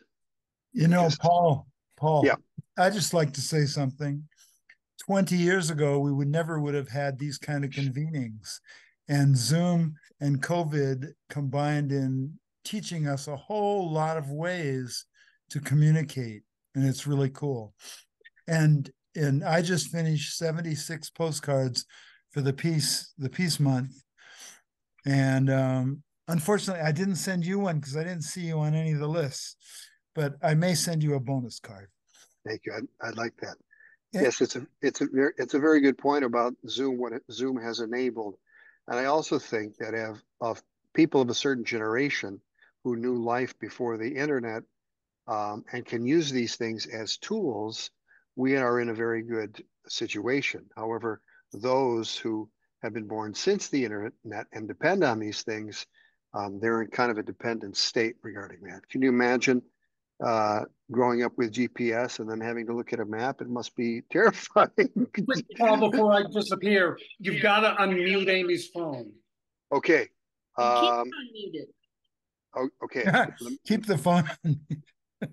You know, Yes. Paul, Paul. Yeah. I just like to say something. Twenty years ago, we would never would have had these kind of convenings. And Zoom and COVID combined in teaching us a whole lot of ways to communicate. And it's really cool. And and I just finished 76 postcards for the peace, the peace month. And um unfortunately I didn't send you one because I didn't see you on any of the lists but I may send you a bonus card. Thank you. I'd, I'd like that. Yeah. Yes, it's a it's a very it's a very good point about Zoom. What it, Zoom has enabled, and I also think that of of people of a certain generation who knew life before the internet um, and can use these things as tools, we are in a very good situation. However, those who have been born since the internet and depend on these things, um, they're in kind of a dependent state regarding that. Can you imagine uh, growing up with GPS and then having to look at a map? It must be <laughs> terrifying. Paul, before I disappear, you've got to unmute Amy's phone. okay. You keep Um, unmuted. o- okay. <laughs> Keep the phone. <laughs>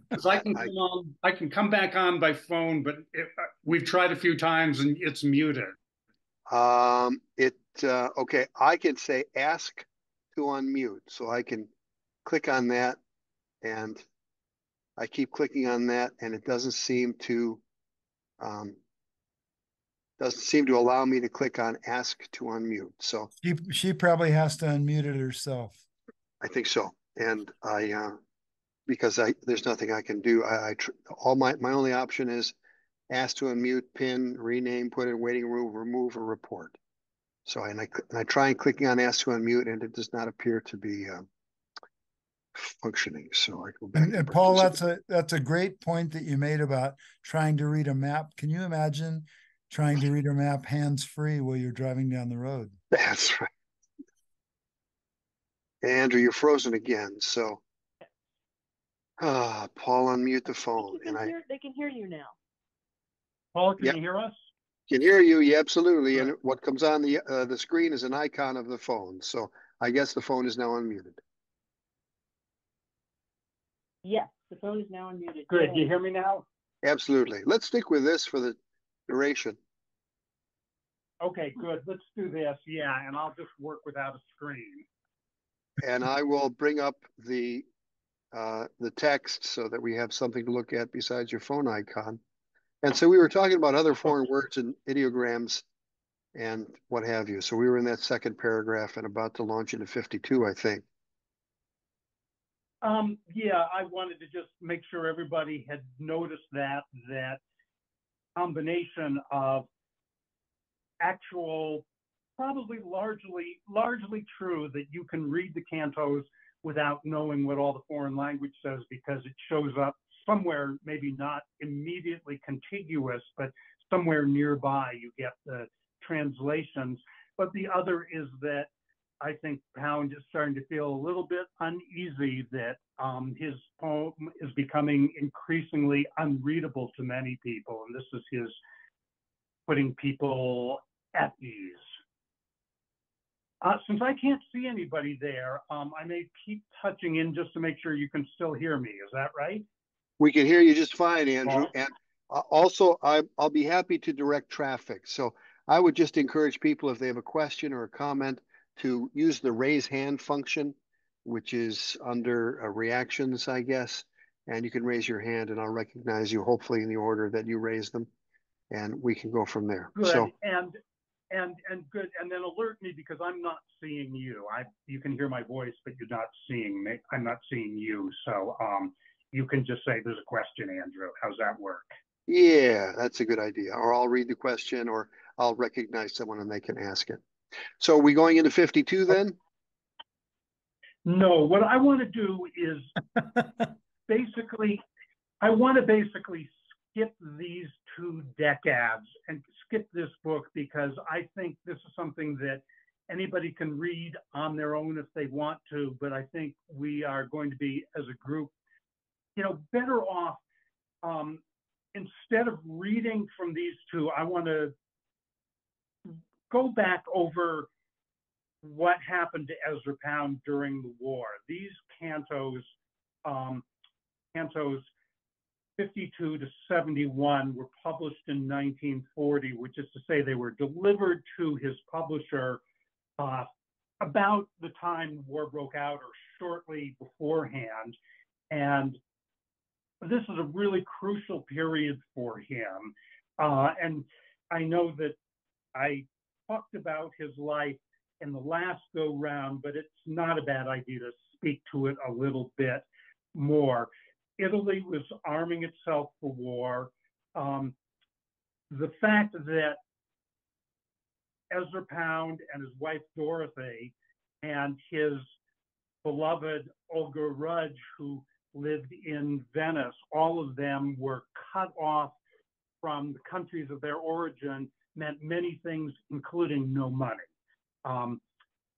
Because I can I- come on, I can come back on by phone, but it, uh, we've tried a few times and it's muted. Um, it, uh, okay, I can say ask to unmute, so I can click on that and I keep clicking on that and it doesn't seem to, um, doesn't seem to allow me to click on ask to unmute. So She, she probably has to unmute it herself. I think so. And I, uh, because I, there's nothing I can do. I, I, tr- all my, my only option is ask to unmute, pin, rename, put in waiting room, remove or report. So, and I, and I try and clicking on ask to unmute and it does not appear to be, um, functioning. So I go back. And, and Paul, that's a, that's a great point that you made about trying to read a map. Can you imagine trying to read a map hands-free while you're driving down the road? <laughs> That's right. Andrew, you're frozen again. So, ah, Paul, unmute the phone You and can I They can hear you now. Paul, can Yep. you hear us? can hear you. Yeah, absolutely. And what comes on the, uh, the screen is an icon of the phone. So I guess the phone is now unmuted. Yes, the phone is now unmuted. Good. Go You hear me now? Absolutely. Let's stick with this for the duration. Okay, good. Let's do this. Yeah, and I'll just work without a screen. And I will bring up the, uh, the text so that we have something to look at besides your phone icon. And so we were talking about other foreign words and ideograms and what have you. So we were in that second paragraph and about to launch into fifty-two, I think. Um, yeah, I wanted to just make sure everybody had noticed that, that combination of actual, probably largely, largely true that you can read the cantos without knowing what all the foreign language says because it shows up somewhere, maybe not immediately contiguous, but somewhere nearby you get the translations. But the other is that I think Pound is starting to feel a little bit uneasy that um, his poem is becoming increasingly unreadable to many people, and this is his putting people at ease. Uh, since I can't see anybody there, um, I may keep touching in just to make sure you can still hear me. Is that right? We can hear you just fine, Andrew. And uh, also, I, I'll be happy to direct traffic. So I would just encourage people if they have a question or a comment to use the raise hand function, which is under uh, reactions, I guess. And you can raise your hand and I'll recognize you, hopefully in the order that you raise them. And we can go from there. Good. So, and and and good. And then alert me because I'm not seeing you. I you can hear my voice, but you're not seeing me. I'm not seeing you. So um, you can just say there's a question, Andrew. How's that work? yeah, that's a good idea. Or I'll read the question or I'll recognize someone and they can ask it. So are we going into 52 then? No, what I want to do is <laughs> basically, I want to basically skip these two decades and skip this book because I think this is something that anybody can read on their own if they want to. But I think we are going to be, as a group, you know, better off um, instead of reading from these two, I want to go back over what happened to Ezra Pound during the war. These cantos, um, cantos 52 to 71 were published in 1940, which is to say they were delivered to his publisher uh, about the time the war broke out or shortly beforehand. And this is a really crucial period for him. Uh, and I know that I talked about his life in the last go round, but it's not a bad idea to speak to it a little bit more. Italy was arming itself for war. Um, the fact that Ezra Pound and his wife Dorothy and his beloved Olga Rudge, who lived in Venice, all of them were cut off from the countries of their origin, meant many things, including no money. Um,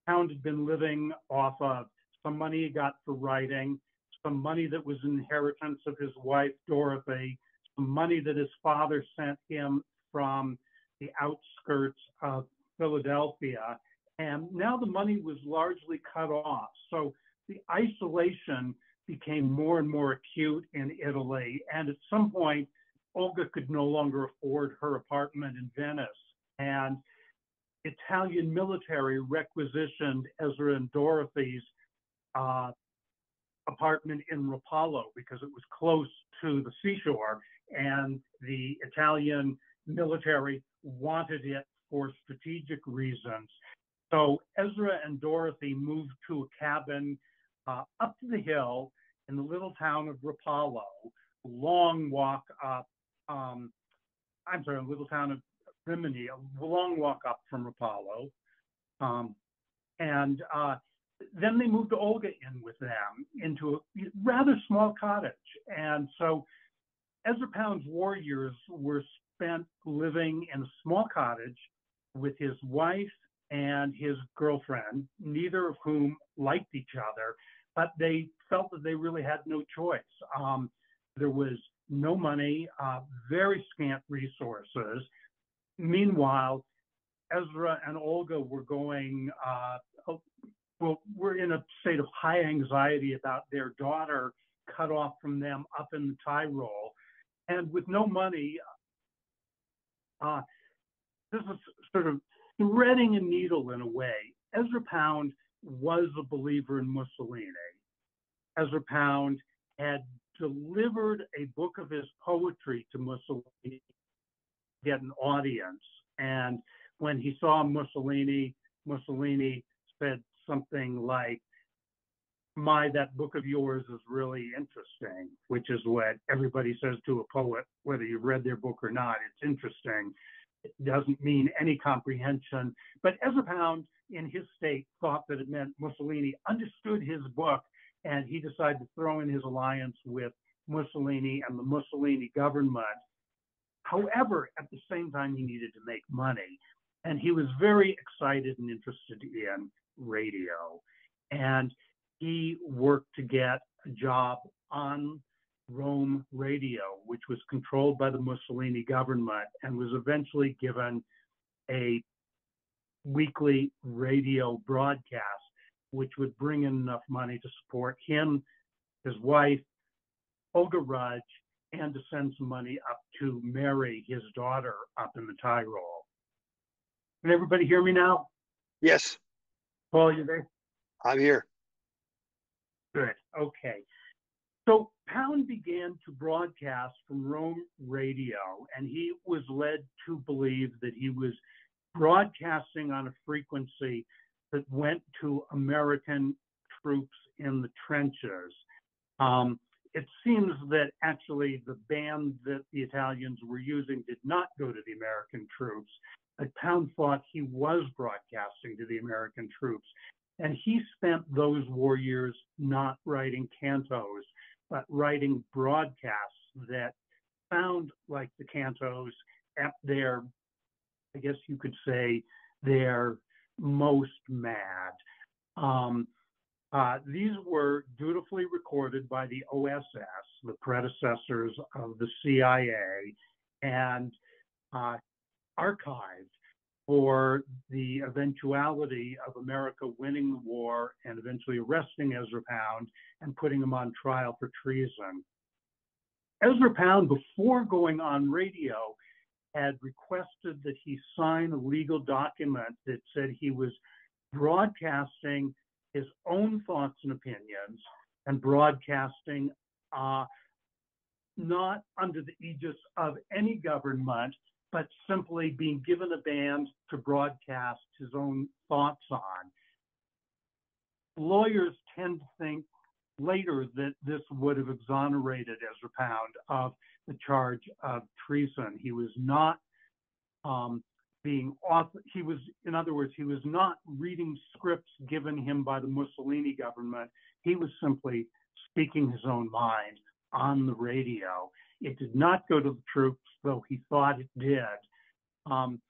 Pound had been living off of some money he got for writing, some money that was inheritance of his wife, Dorothy, some money that his father sent him from the outskirts of Philadelphia. And now the money was largely cut off. So the isolation became more and more acute in Italy. And at some point, Olga could no longer afford her apartment in Venice. And Italian military requisitioned Ezra and Dorothy's uh, apartment in Rapallo because it was close to the seashore, and the Italian military wanted it for strategic reasons. So Ezra and Dorothy moved to a cabin uh, up to the hill in the little town of Rapallo, long walk up. Um, I'm sorry, a little town of Rimini, a long walk up from Rapallo. Um, and uh, then they moved Olga in with them into a rather small cottage. And so Ezra Pound's war years were spent living in a small cottage with his wife and his girlfriend, neither of whom liked each other, but they felt that they really had no choice. Um, there was no money, uh, very scant resources. Meanwhile, Ezra and Olga were going, uh, well, were in a state of high anxiety about their daughter cut off from them up in the Tyrol. And with no money, uh, this is sort of threading a needle in a way. Ezra Pound was a believer in Mussolini. Ezra Pound had delivered a book of his poetry to Mussolini to get an audience. And when he saw Mussolini, Mussolini said something like, my, that book of yours is really interesting, which is what everybody says to a poet, whether you've read their book or not, it's interesting. It doesn't mean any comprehension. But Ezra Pound, in his state, thought that it meant Mussolini understood his book, and he decided to throw in his alliance with Mussolini and the Mussolini government However, at the same time, he needed to make money. And he was very excited and interested in radio. And he worked to get a job on Rome Radio, which was controlled by the Mussolini government and was eventually given a weekly radio broadcast, which would bring in enough money to support him, his wife, Olga Rudge, and to send some money up to Mary his daughter up in the Tyrol. Can everybody hear me now? Yes, Paul, you there? I'm here. Good. Okay. So Pound began to broadcast from Rome Radio, and he was led to believe that he was broadcasting on a frequency that went to American troops in the trenches. Um, it seems that actually the band that the Italians were using did not go to the American troops. But Pound thought he was broadcasting to the American troops. And he spent those war years not writing cantos, but writing broadcasts that sound like the cantos at their, I guess you could say, their most mad. Um, Uh, these were dutifully recorded by the OSS, the predecessors of the CIA, and uh, archived for the eventuality of America winning the war and eventually arresting Ezra Pound and putting him on trial for treason. Ezra Pound, before going on radio, had requested that he sign a legal document that said he was broadcasting his own thoughts and opinions and broadcasting uh, not under the aegis of any government, but simply being given a band to broadcast his own thoughts on. Lawyers tend to think later that this would have exonerated Ezra Pound of the charge of treason. He was not um, being off. He was, in other words, he was not reading scripts given him by the Mussolini government. He was simply speaking his own mind on the radio. It did not go to the troops, though he thought it did. Um,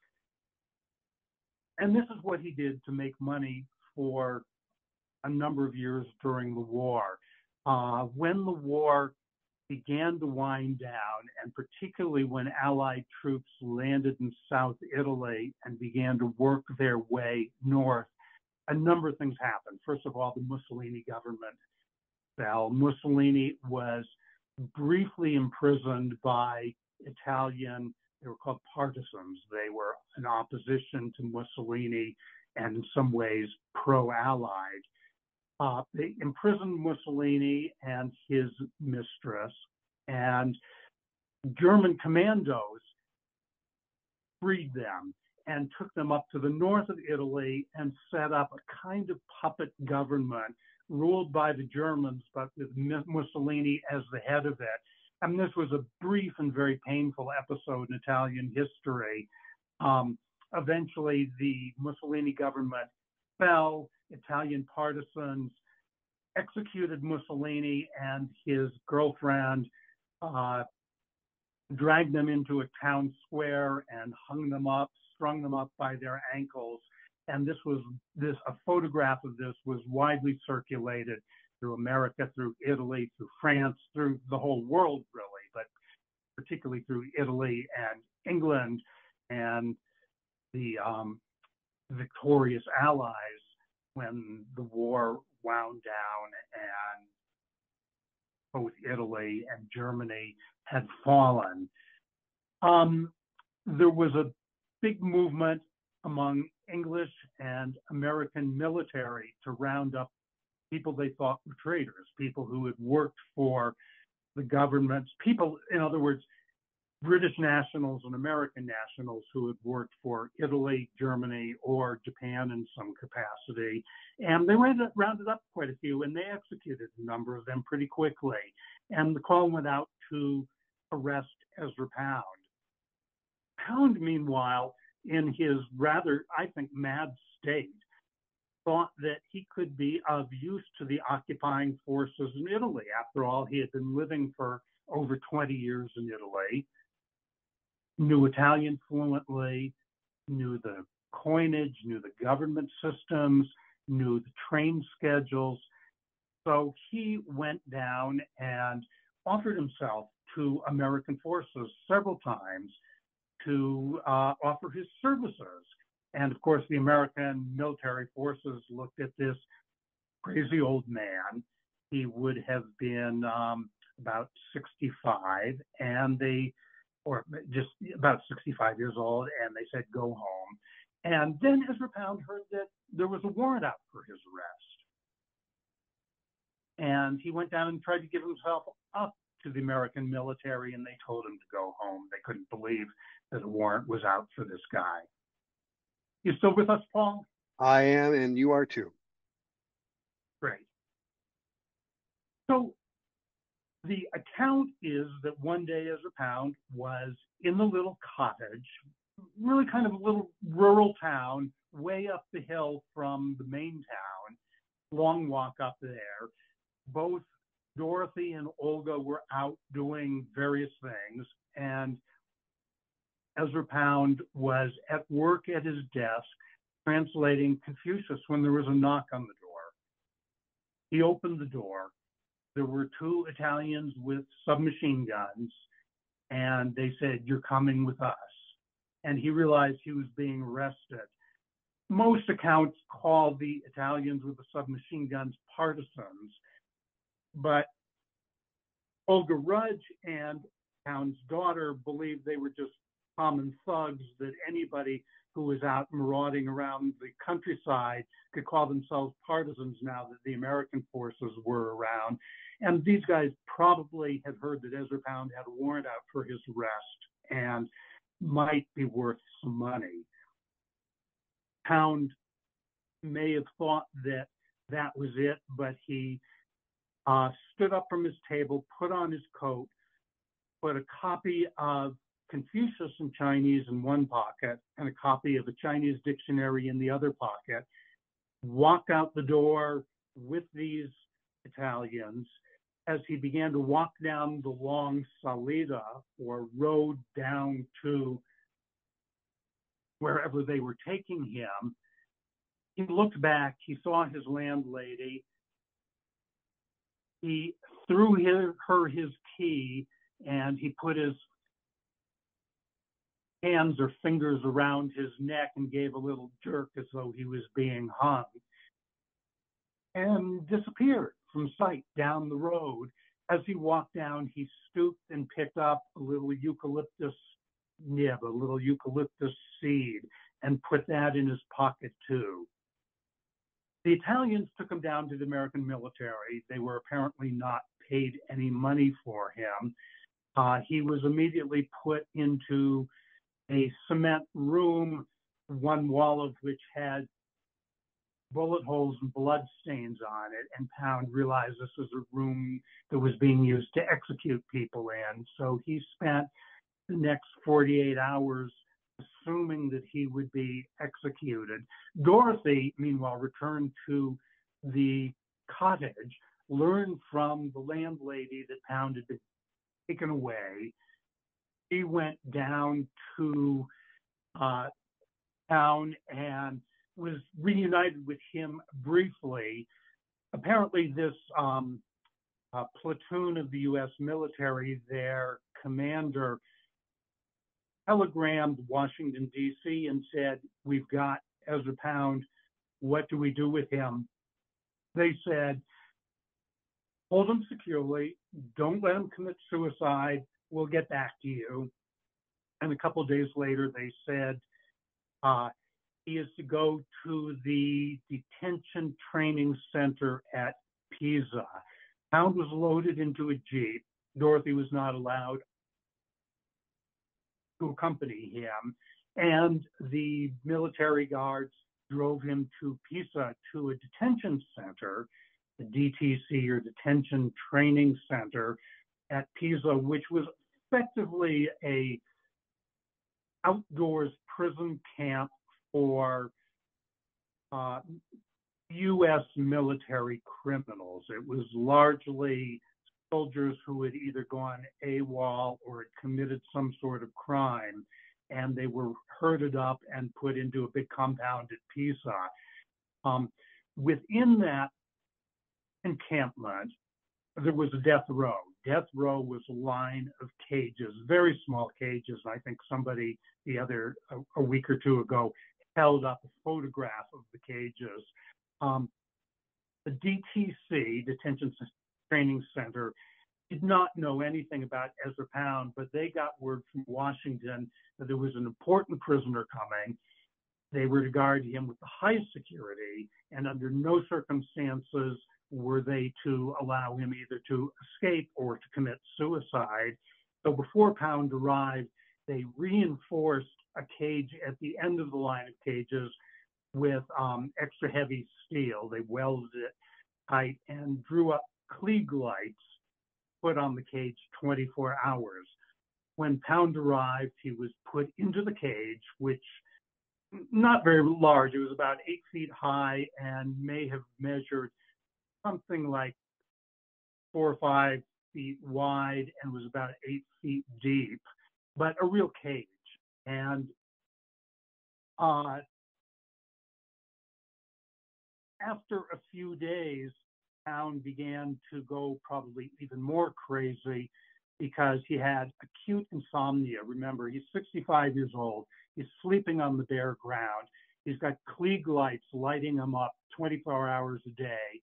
and this is what he did to make money for a number of years during the war. Uh, when the war began to wind down, and particularly when Allied troops landed in South Italy and began to work their way north, a number of things happened. First of all, the Mussolini government fell. Mussolini was briefly imprisoned by Italian, they were called partisans. They were in opposition to Mussolini and in some ways pro Allied. Uh, they imprisoned Mussolini and his mistress, and German commandos freed them and took them up to the north of Italy and set up a kind of puppet government ruled by the Germans, but with Mussolini as the head of it. And this was a brief and very painful episode in Italian history. Um, eventually, the Mussolini government fell. Italian partisans executed Mussolini and his girlfriend, uh, dragged them into a town square and hung them up, strung them up by their ankles. And this was this a photograph of this was widely circulated through America, through Italy, through France, through the whole world, really, but particularly through Italy and England and the um, victorious allies when the war wound down and both Italy and Germany had fallen. Um, there was a big movement among English and American military to round up people they thought were traitors, people who had worked for the governments, people, in other words, British nationals and American nationals who had worked for Italy, Germany, or Japan in some capacity. And they rounded, rounded up quite a few and they executed a number of them pretty quickly. And the call went out to arrest Ezra Pound. Pound, meanwhile, in his rather, I think, mad state, thought that he could be of use to the occupying forces in Italy. After all, he had been living for over 20 years in Italy knew Italian fluently, knew the coinage, knew the government systems, knew the train schedules. So he went down and offered himself to American forces several times to uh, offer his services. And of course, the American military forces looked at this crazy old man. He would have been um, about 65, and they or just about 65 years old, and they said, go home. And then Ezra Pound heard that there was a warrant out for his arrest. And he went down and tried to give himself up to the American military, and they told him to go home. They couldn't believe that a warrant was out for this guy. You still with us, Paul? I am, and you are too. Great. So the account is that one day Ezra Pound was in the little cottage, really kind of a little rural town, way up the hill from the main town, long walk up there. Both Dorothy and Olga were out doing various things, and Ezra Pound was at work at his desk translating Confucius when there was a knock on the door. He opened the door. There were two Italians with submachine guns, and they said, You're coming with us. And he realized he was being arrested. Most accounts call the Italians with the submachine guns partisans, but Olga Rudge and Pound's daughter believed they were just common thugs that anybody who was out marauding around the countryside could call themselves partisans now that the American forces were around. And these guys probably had heard that Ezra Pound had a warrant out for his arrest and might be worth some money. Pound may have thought that that was it, but he uh, stood up from his table, put on his coat, put a copy of Confucius in Chinese in one pocket and a copy of a Chinese dictionary in the other pocket, walked out the door with these Italians. As he began to walk down the long salida or road down to wherever they were taking him, he looked back, he saw his landlady, he threw her, his key and he put his hands or fingers around his neck and gave a little jerk as though he was being hung and disappeared from sight down the road. As he walked down, he stooped and picked up a little eucalyptus nib, a little eucalyptus seed, and put that in his pocket too. The Italians took him down to the American military. They were apparently not paid any money for him. Uh, he was immediately put into a cement room, one wall of which had bullet holes and blood stains on it. And Pound realized this was a room that was being used to execute people in. So he spent the next 48 hours assuming that he would be executed. Dorothy, meanwhile, returned to the cottage, learned from the landlady that Pound had been taken away. He went down to uh, town and was reunited with him briefly. Apparently, this um, uh, platoon of the U.S. military, their commander, telegrammed Washington, D.C., and said, We've got Ezra Pound. What do we do with him? They said, Hold him securely. Don't let him commit suicide. We'll get back to you. And a couple days later, they said, uh, is to go to the detention training center at Pisa. Pound was loaded into a Jeep. Dorothy was not allowed to accompany him. And the military guards drove him to Pisa to a detention center, the DTC or Detention Training Center at Pisa, which was effectively a outdoors prison camp for uh, U.S. military criminals. It was largely soldiers who had either gone AWOL or had committed some sort of crime, and they were herded up and put into a big compound at Pisa. Um, within that encampment, there was a death row. Death row was a line of cages, very small cages. I think somebody the other a week or two ago held up a photograph of the cages. Um, the DTC, Detention Training Center, did not know anything about Ezra Pound, but they got word from Washington that there was an important prisoner coming. They were to guard him with the highest security, and under no circumstances were they to allow him either to escape or to commit suicide. So before Pound arrived, they reinforced a cage at the end of the line of cages with um, extra heavy steel. They welded it tight and drew up Klieg lights put on the cage 24 hours. When Pound arrived, he was put into the cage, which not very large. It was about eight feet high and may have measured something like four or five feet wide and was about eight feet deep, but a real cage. And uh, after a few days, Pound began to go probably even more crazy because he had acute insomnia. Remember, he's 65 years old. He's sleeping on the bare ground. He's got Klieg lights lighting him up 24 hours a day.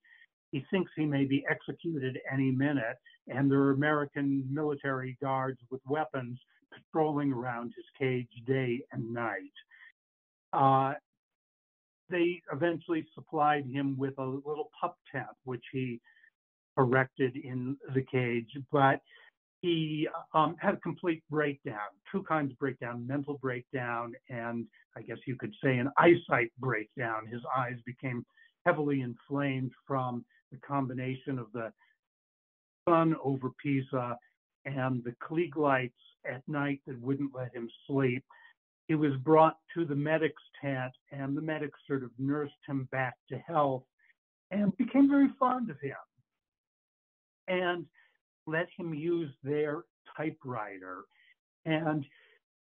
He thinks he may be executed any minute, and there are American military guards with weapons patrolling around his cage day and night. Uh, they eventually supplied him with a little pup tent, which he erected in the cage, but he um, had a complete breakdown, two kinds of breakdown, mental breakdown, and I guess you could say an eyesight breakdown. His eyes became heavily inflamed from the combination of the sun over Pisa and the Klieg lights at night that wouldn't let him sleep. He was brought to the medics tent and the medics sort of nursed him back to health and became very fond of him and let him use their typewriter. And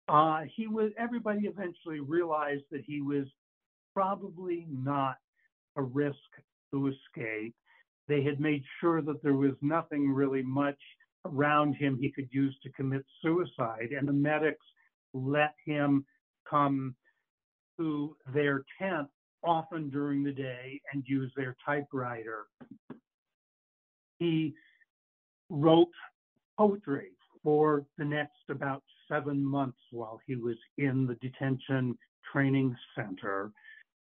uh, he was, everybody eventually realized that he was probably not a risk to escape. They had made sure that there was nothing really much around him he could use to commit suicide, and the medics let him come to their tent often during the day and use their typewriter. He wrote poetry for the next about seven months while he was in the detention training center,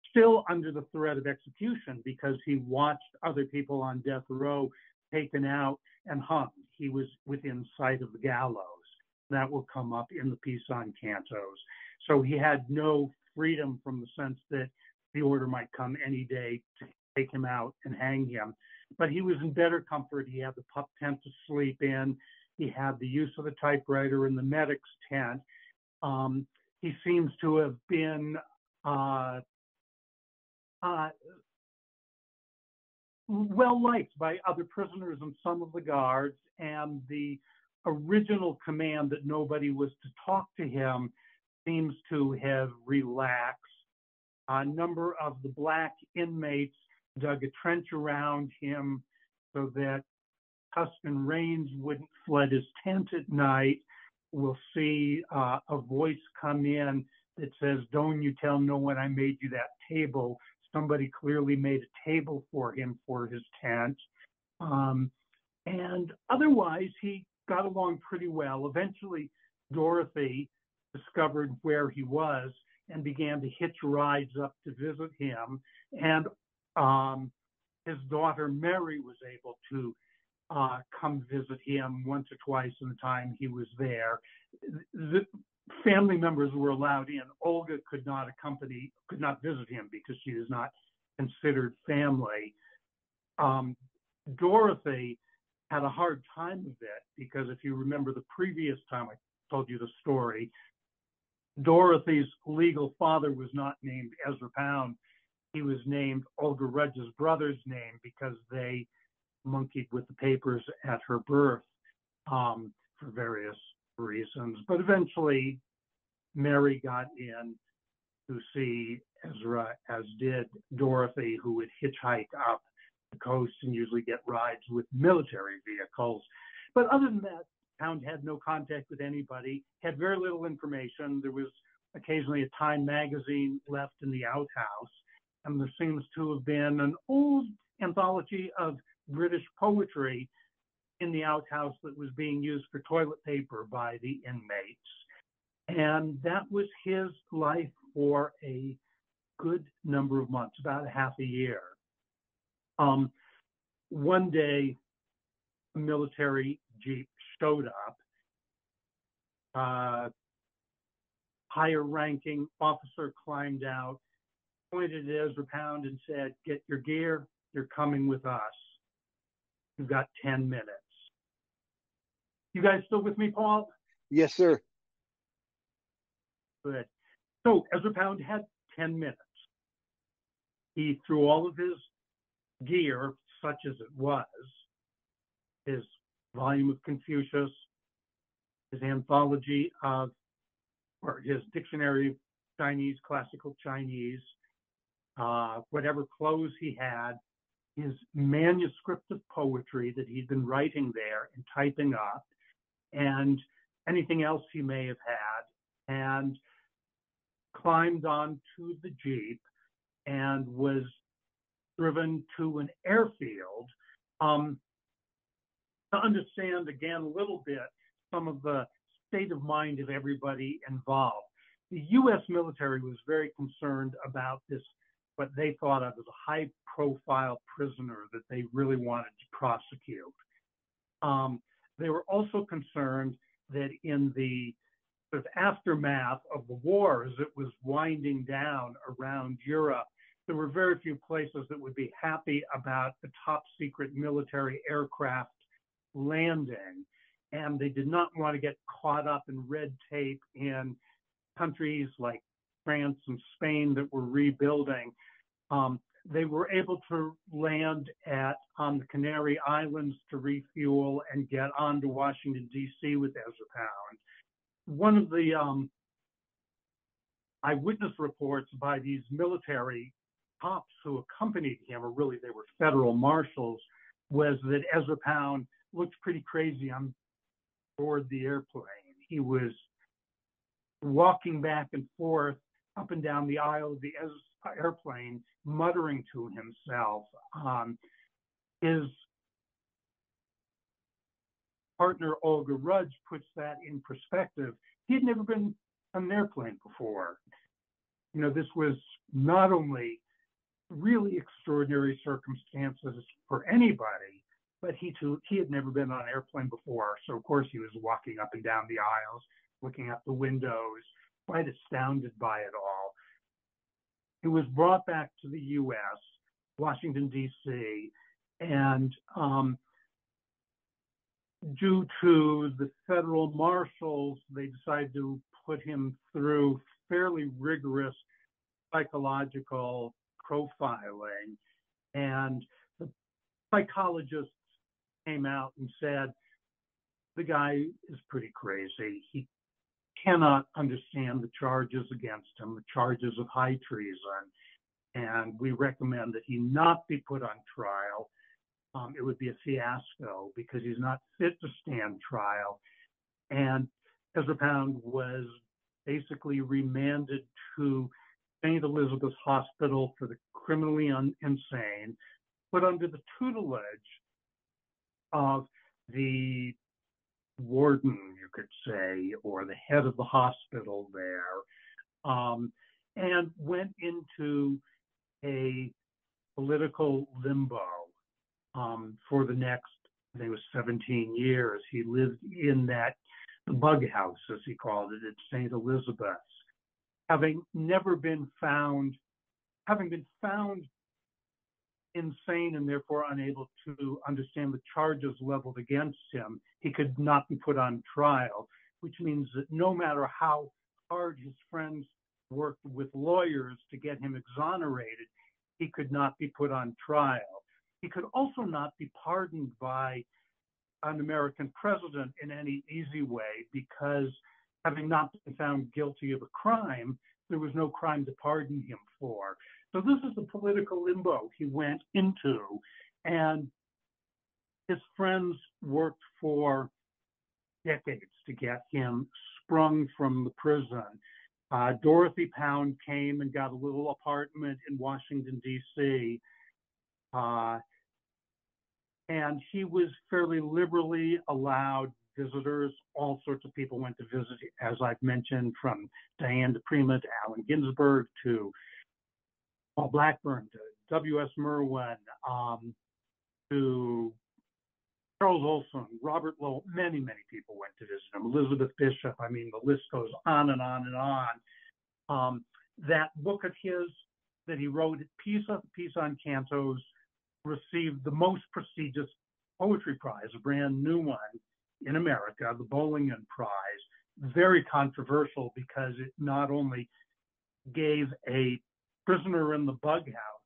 still under the threat of execution because he watched other people on death row taken out and hung. He was within sight of the gallows. That will come up in the Pisan cantos. So he had no freedom from the sense that the order might come any day to take him out and hang him. But he was in better comfort. He had the pup tent to sleep in. He had the use of the typewriter in the medic's tent. Um, he seems to have been uh, uh, well liked by other prisoners and some of the guards, and the original command that nobody was to talk to him seems to have relaxed. A number of the black inmates dug a trench around him so that Tuscan rains wouldn't flood his tent at night. We'll see uh, a voice come in that says, Don't you tell no one I made you that table. Somebody clearly made a table for him for his tent. Um, and otherwise, he got along pretty well. Eventually, Dorothy discovered where he was and began to hitch rides up to visit him. And um, his daughter Mary was able to uh, come visit him once or twice in the time he was there. The family members were allowed in. Olga could not accompany, could not visit him because she is not considered family. Um, Dorothy had a hard time of it because if you remember the previous time I told you the story, Dorothy's legal father was not named Ezra Pound. He was named Olga Rudge's brother's name because they monkeyed with the papers at her birth um, for various reasons. But eventually, Mary got in to see Ezra, as did Dorothy, who would hitchhike up the coast and usually get rides with military vehicles. But other than that, Pound had no contact with anybody, had very little information. There was occasionally a Time magazine left in the outhouse, and there seems to have been an old anthology of British poetry in the outhouse that was being used for toilet paper by the inmates. And that was his life for a good number of months, about half a year. Um, one day, a military jeep showed up. Uh, higher ranking officer climbed out, pointed at Ezra Pound and said, Get your gear, you're coming with us. You've got 10 minutes. You guys still with me, Paul? Yes, sir. Good. So Ezra Pound had 10 minutes. He threw all of his gear, such as it was, his volume of Confucius, his anthology of, or his dictionary of Chinese, classical Chinese, uh, whatever clothes he had, his manuscript of poetry that he'd been writing there and typing up, and anything else he may have had, and climbed onto the Jeep and was driven to an airfield um, to understand again a little bit some of the state of mind of everybody involved. The US military was very concerned about this, what they thought of as a high profile prisoner that they really wanted to prosecute. They were also concerned that in the sort of aftermath of the war, as it was winding down around Europe, there were very few places that would be happy about the top secret military aircraft landing. And they did not want to get caught up in red tape in countries like France and Spain that were rebuilding. Um, they were able to land at on the Canary Islands to refuel and get on to Washington D.C. with Ezra Pound. One of the um, eyewitness reports by these military cops who accompanied him, or really they were federal marshals, was that Ezra Pound looked pretty crazy on board the airplane. He was walking back and forth up and down the aisle of the airplane, muttering to himself. Um, his partner Olga Rudge puts that in perspective. He had never been on an airplane before. You know, this was not only really extraordinary circumstances for anybody, but he too he had never been on an airplane before. So of course he was walking up and down the aisles, looking out the windows, quite astounded by it all. He was brought back to the U.S., Washington D.C., and um, due to the federal marshals, they decided to put him through fairly rigorous psychological profiling. And the psychologists came out and said, the guy is pretty crazy. He cannot understand the charges against him, the charges of high treason. And we recommend that he not be put on trial. Um, it would be a fiasco because he's not fit to stand trial. And Ezra Pound was basically remanded to St. Elizabeth's Hospital for the criminally insane, put under the tutelage of the warden, you could say, or the head of the hospital there, um, and went into a political limbo um, for the next, I think it was 17 years. He lived in that the bug house, as he called it, at St. Elizabeth's having never been found, having been found insane and therefore unable to understand the charges leveled against him, he could not be put on trial, which means that no matter how hard his friends worked with lawyers to get him exonerated, he could not be put on trial. He could also not be pardoned by an American president in any easy way because having not been found guilty of a crime, there was no crime to pardon him for. So this is the political limbo he went into. And his friends worked for decades to get him sprung from the prison. Uh, Dorothy Pound came and got a little apartment in Washington, D.C. Uh, and he was fairly liberally allowed visitors. All sorts of people went to visit, as I've mentioned, from Diane Prima to Allen Ginsberg to Paul Blackburn to W.S. Merwin um, to Charles Olson, Robert Lowell, many, many people went to visit him. Elizabeth Bishop, I mean, the list goes on and on and on. Um, that book of his that he wrote, Piece of Pisan Cantos, received the most prestigious poetry prize, a brand new one in America, the Bollingen Prize, very controversial because it not only gave a prisoner in the bug house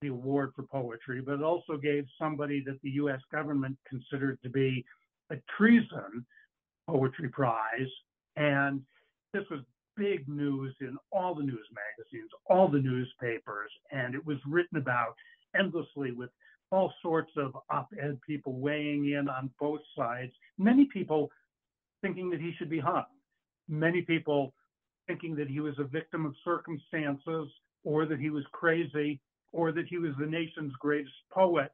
the award for poetry, but it also gave somebody that the US government considered to be a treason poetry prize. And this was big news in all the news magazines, all the newspapers, and it was written about endlessly with all sorts of op-ed people weighing in on both sides. Many people thinking that he should be hung. Many people thinking that he was a victim of circumstances or that he was crazy or that he was the nation's greatest poet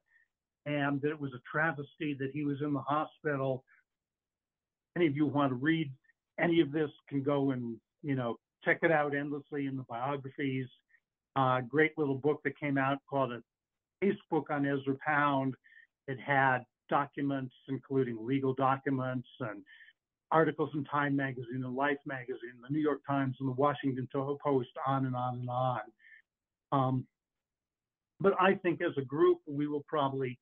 and that it was a travesty that he was in the hospital. Any of you want to read any of this can go and, you know, check it out endlessly in the biographies. Uh, great little book that came out called a Casebook on Ezra Pound. It had documents, including legal documents and articles in Time Magazine and Life Magazine, the New York Times and the Washington Post, on and on and on. Um, but I think as a group, we will probably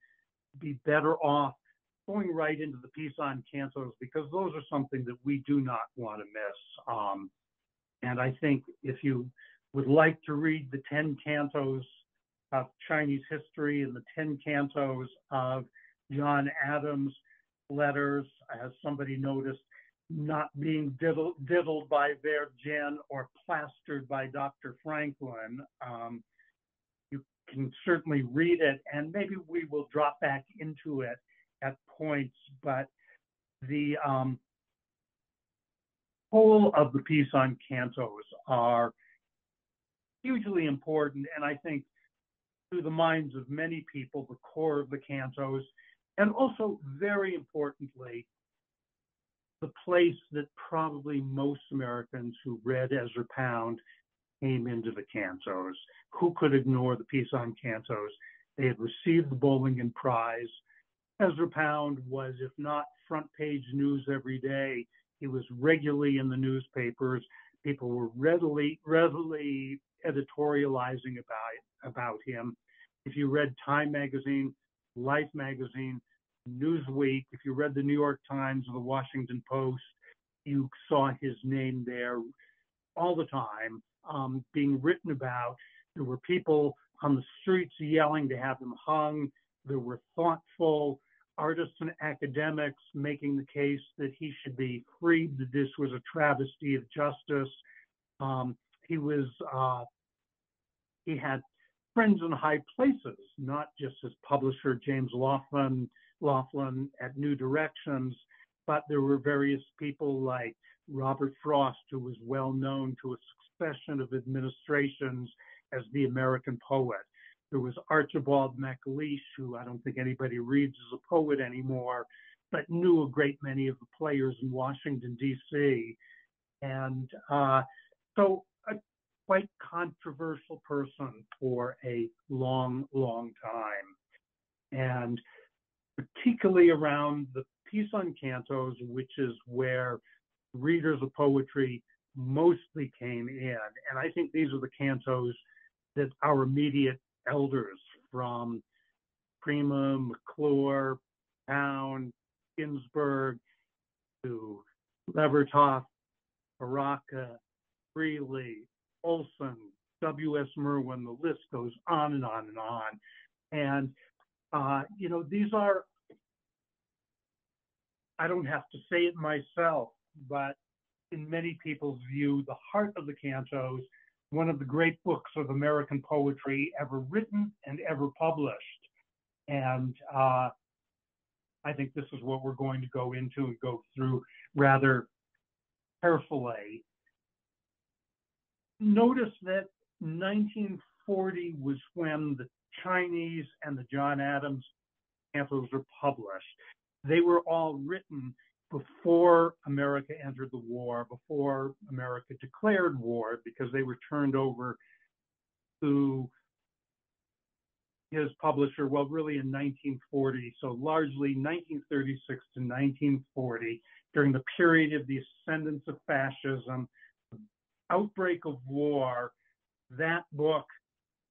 be better off going right into the Pisan cantos because those are something that we do not want to miss. Um, and I think if you would like to read the 10 cantos of Chinese history and the 10 cantos of John Adams' letters, as somebody noticed, not being diddled, by Vergennes or plastered by Dr. Franklin. Um, you can certainly read it, and maybe we will drop back into it at points, but the um, whole of the Pisan cantos are hugely important, and I think to the minds of many people, the core of the cantos, and also very importantly, the place that probably most Americans who read Ezra Pound came into the cantos. Who could ignore the Pisan cantos? They had received the Bollingen Prize. Ezra Pound was, if not front page news every day, he was regularly in the newspapers. People were readily, readily editorializing about about him. If you read Time magazine, Life magazine, Newsweek, if you read the New York Times or the Washington Post, you saw his name there all the time um, being written about. There were people on the streets yelling to have him hung. There were thoughtful artists and academics making the case that he should be freed, that this was a travesty of justice. Um, he was, uh, he had friends in high places, not just his publisher, James Laughlin, Laughlin at New Directions, but there were various people like Robert Frost, who was well known to a succession of administrations as the American poet. There was Archibald MacLeish, who I don't think anybody reads as a poet anymore, but knew a great many of the players in Washington, D.C. And uh, so a quite controversial person for a long, long time. And particularly around the Pisan cantos, which is where readers of poetry mostly came in. And I think these are the cantos that our immediate elders from Prima, McClure, Pound, Ginsberg, to Levertov, Baraka, Creeley, Olson, W.S. Merwin, the list goes on and on and on. And, uh, you know, these are, I don't have to say it myself, but in many people's view, the heart of the cantos one of the great books of American poetry ever written and ever published. And uh, I think this is what we're going to go into and go through rather carefully. Notice that 1940 was when the Chinese and the John Adams cantos were published. They were all written before America entered the war, before America declared war, because they were turned over to his publisher, well, really in 1940, so largely 1936 to 1940, during the period of the ascendance of fascism, outbreak of war, that book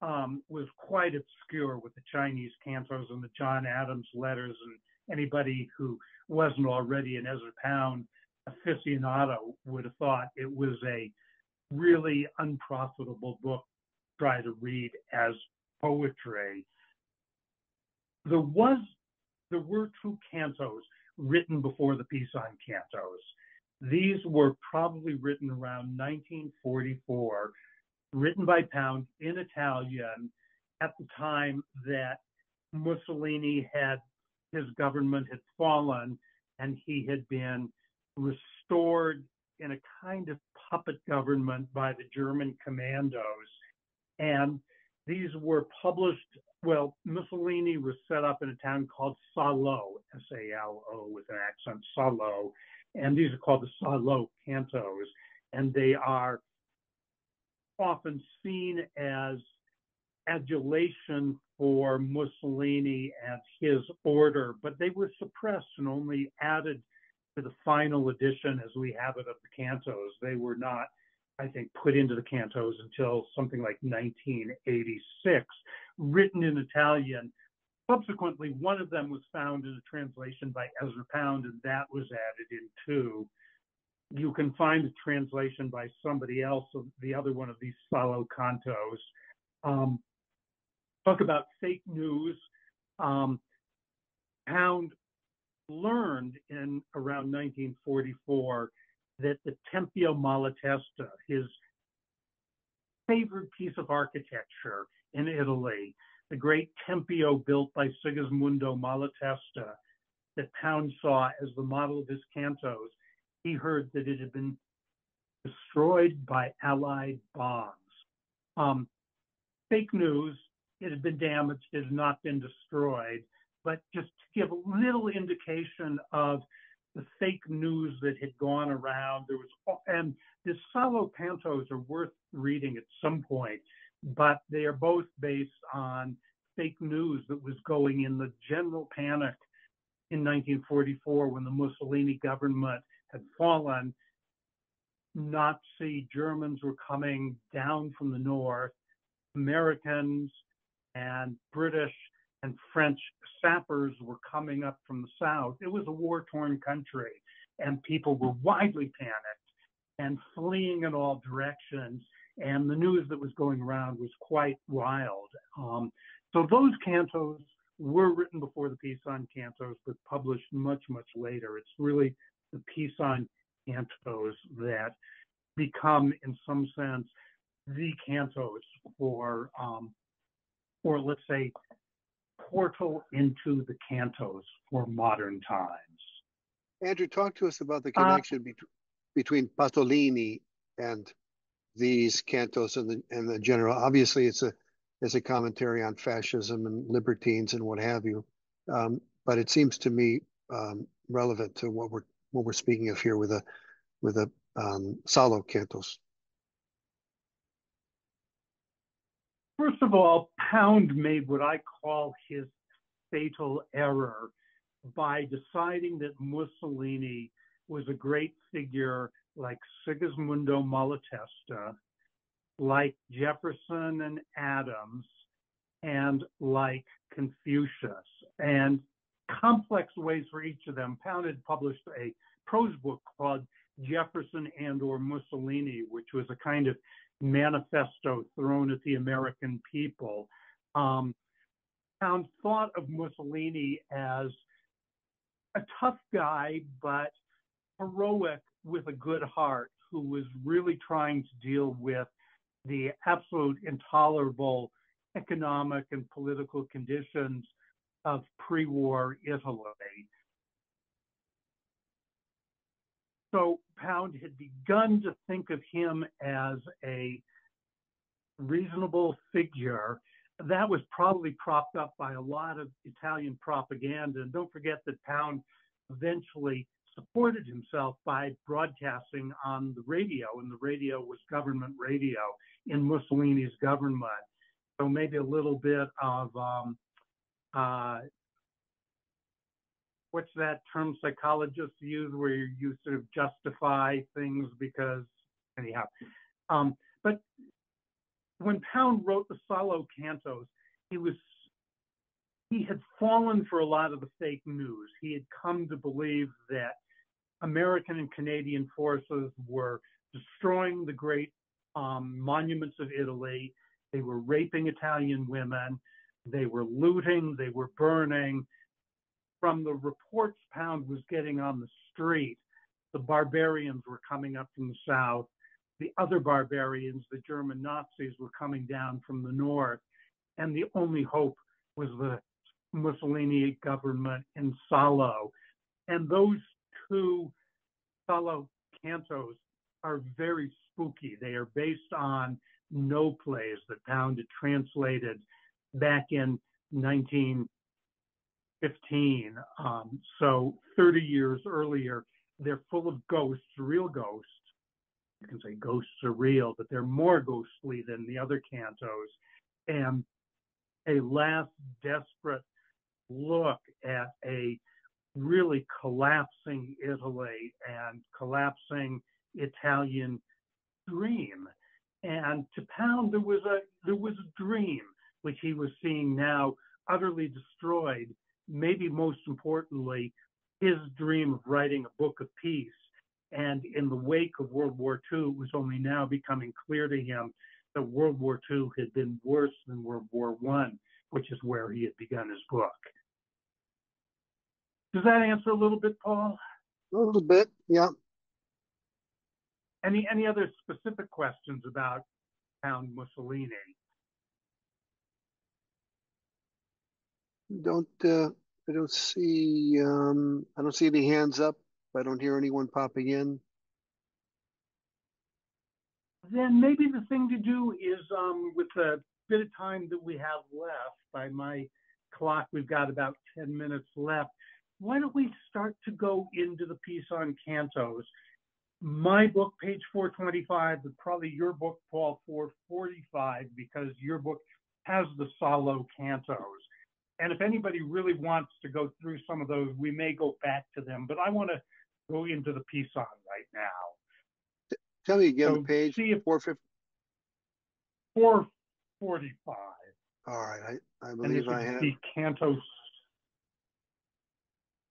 um, was quite obscure with the Chinese cantos and the John Adams letters and anybody who wasn't already an Ezra Pound aficionado would have thought it was a really unprofitable book to try to read as poetry. There was there were two cantos written before the Pisan cantos. These were probably written around 1944, written by Pound in Italian, at the time that Mussolini had his government had fallen and he had been restored in a kind of puppet government by the German commandos. And these were published. Well, Mussolini was set up in a town called Salo, S A L O with an accent, Salo. And these are called the Salo cantos. And they are often seen as adulation for Mussolini and his order, but they were suppressed and only added to the final edition as we have it of the cantos. They were not, I think, put into the cantos until something like 1986, written in Italian. Subsequently, one of them was found in a translation by Ezra Pound, and that was added in too. You can find a translation by somebody else of the other one of these Salo cantos. Um, talk about fake news. Um, Pound learned in around 1944 that the Tempio Malatesta, his favorite piece of architecture in Italy, the great Tempio built by Sigismondo Malatesta, that Pound saw as the model of his cantos, he heard that it had been destroyed by Allied bombs. Um, fake news, it had been damaged, it had not been destroyed but just to give a little indication of the fake news that had gone around. There was, and the Salo cantos are worth reading at some point, but they are both based on fake news that was going in the general panic in 1944 when the Mussolini government had fallen. Nazi Germans were coming down from the north, Americans and British and French sappers were coming up from the south. It was a war torn country, and people were widely panicked and fleeing in all directions. And the news that was going around was quite wild. Um, so those cantos were written before the Pisan cantos, but published much, much later. It's really the Pisan cantos that become, in some sense, the cantos for, um, or let's say, portal into the cantos for modern times. Andrew, talk to us about the Uh, connection bet- between Pasolini and these cantos and the and the general. Obviously, it's a it's a commentary on fascism and libertines and what have you. Um, but it seems to me um, relevant to what we're what we're speaking of here with a with a um, Salo cantos. First of all, Pound made what I call his fatal error by deciding that Mussolini was a great figure like Sigismondo Malatesta, like Jefferson and Adams, and like Confucius, and complex ways for each of them. Pound had published a prose book called Jefferson and or Mussolini, which was a kind of manifesto thrown at the American people. Um, Pound thought of Mussolini as a tough guy, but heroic with a good heart, who was really trying to deal with the absolute intolerable economic and political conditions of pre war Italy. So Pound had begun to think of him as a reasonable figure. That was probably propped up by a lot of Italian propaganda. And don't forget that Pound eventually supported himself by broadcasting on the radio, and the radio was government radio in Mussolini's government. So maybe a little bit of um, uh, what's that term psychologists use where you sort of justify things because anyhow. Um, but when pound wrote the Salo cantos he was he had fallen for a lot of the fake news. He had come to believe that american and canadian forces were destroying the great um, monuments of italy. They were raping italian women. They were looting. They were burning from the reports Pound was getting on the street, the barbarians were coming up from the south. The other barbarians, the German Nazis, were coming down from the north. And the only hope was the Mussolini government in Salo. And those two Salo cantos are very spooky. They are based on no plays that Pound had translated back in 19- 15. Um, so 30 years earlier, they're full of ghosts, real ghosts. You can say ghosts are real, but they're more ghostly than the other cantos. And a last desperate look at a really collapsing Italy and collapsing Italian dream. And to Pound, there was a there was a dream which he was seeing now utterly destroyed Maybe most importantly, his dream of writing a book of peace. And in the wake of World War II, it was only now becoming clear to him that World War II had been worse than World War One, which is where he had begun his book. Does that answer a little bit, Paul? A little bit, yeah. Any any other specific questions about Pound Mussolini? Don't uh, I don't see um, I don't see any hands up. I don't hear anyone popping in. Then maybe the thing to do is, um, with the bit of time that we have left, by my clock, we've got about 10 minutes left. Why don't we start to go into the Pisan cantos? My book, page 425, but probably your book, Paul, 445, because your book has the Salo cantos. And if anybody really wants to go through some of those, we may go back to them. But I want to go into the piece on right now. Tell me again So the page. see if- Four fifty. 445. All right, I, I believe I have. Canto,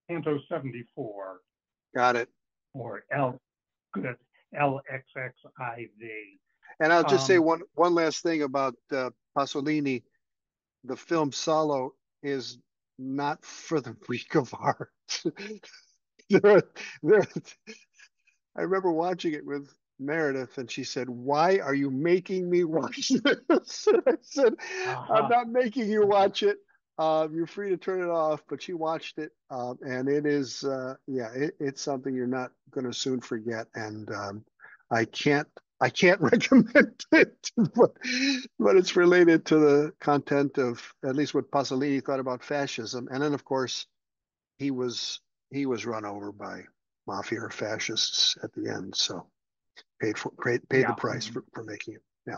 Canto 74, Got it. or L, good, LXXIV. And I'll just say Um, one one last thing about uh, Pasolini. The film Salo is not for the <laughs> weak of heart. <laughs> there, there, I remember watching it with Meredith, and she said, "Why are you making me watch <laughs> this?" I said, Uh-huh. "I'm not making you watch it. Uh, you're free to turn it off." But she watched it, um, and it is, uh, yeah, it, it's something you're not going to soon forget. And um, I can't I can't <laughs> recommend it, but, but it's related to the content of at least what Pasolini thought about fascism. And then, of course, he was he was run over by mafia or fascists at the end, so paid for paid, paid Yeah. the price for, for making it. Yeah.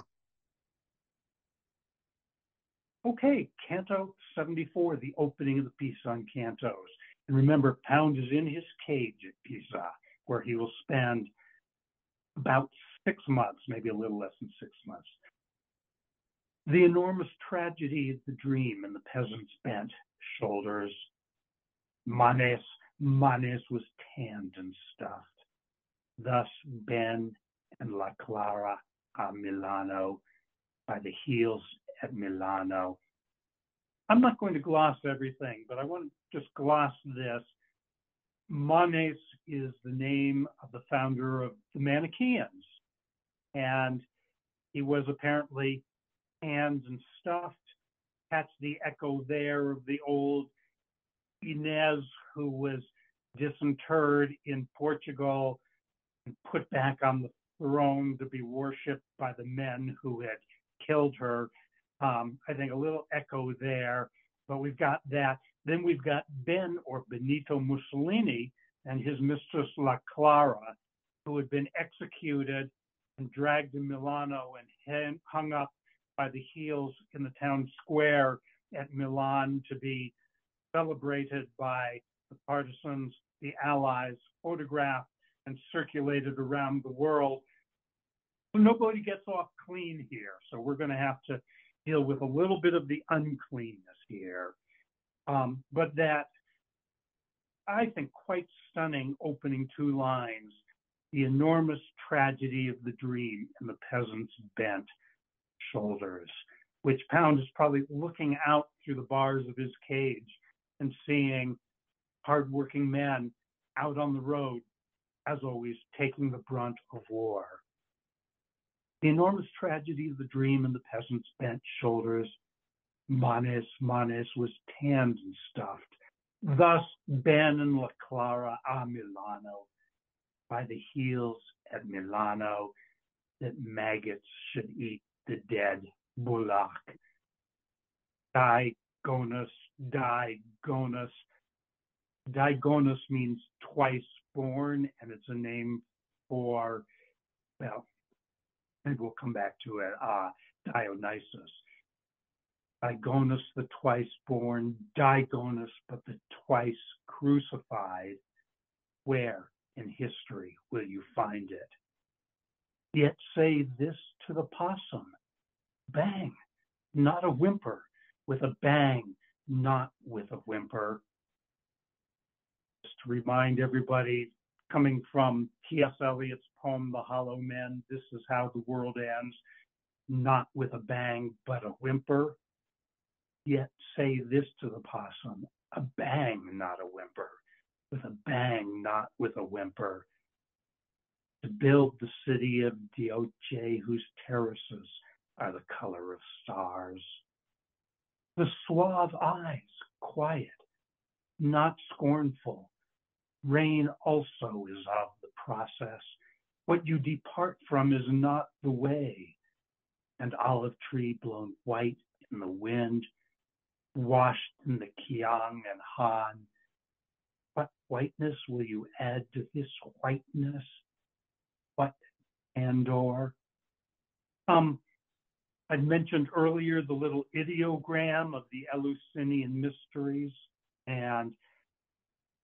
Okay, Canto 74, the opening of the piece on cantos. And remember, Pound is in his cage at Pisa, where he will spend about six months, maybe a little less than six months. The enormous tragedy of the dream and the peasant's bent shoulders. Manes, Manes was tanned and stuffed. Thus Ben and La Clara a Milano by the heels at Milano. I'm not going to gloss everything, but I want to just gloss this. Manes is the name of the founder of the Manichaeans, and he was apparently hands and stuffed. That's the echo there of the old Inez, who was disinterred in Portugal and put back on the throne to be worshipped by the men who had killed her. Um, I think a little echo there, but we've got that. Then we've got Ben or Benito Mussolini and his mistress La Clara, who had been executed and dragged to Milano and hung up by the heels in the town square at Milan to be celebrated by the partisans, the allies, photographed and circulated around the world. Nobody gets off clean here, so we're going to have to deal with a little bit of the uncleanness here. Um, but that, I think, quite stunning opening two lines the enormous tragedy of the dream and the peasant's bent shoulders, which Pound is probably looking out through the bars of his cage and seeing hardworking men out on the road, as always, taking the brunt of war. The enormous tragedy of the dream and the peasant's bent shoulders. Manes Manes was tanned and stuffed. Thus Ben and La Clara a Milano, by the heels at Milano, that maggots should eat the dead bullock. Digonos, Digonos. Digonos means twice born, and it's a name for, well, and we'll come back to it, uh, Dionysus. Digonos, the twice born, Digonos, but the twice crucified. Where in history will you find it? Yet say this to the possum bang, not a whimper, with a bang, not with a whimper. Just to remind everybody, coming from T.S. Eliot's poem, The Hollow Men, this is how the world ends, not with a bang, but a whimper. Yet say this to the possum, a bang, not a whimper, with a bang, not with a whimper. To build the city of Dioce, whose terraces are the color of stars. The suave eyes, quiet, not scornful. Rain also is of the process. What you depart from is not the way. And olive tree blown white in the wind, washed in the Kiang and Han. What whiteness will you add to this whiteness? What candor? Um, I mentioned earlier the little ideogram of the Eleusinian mysteries and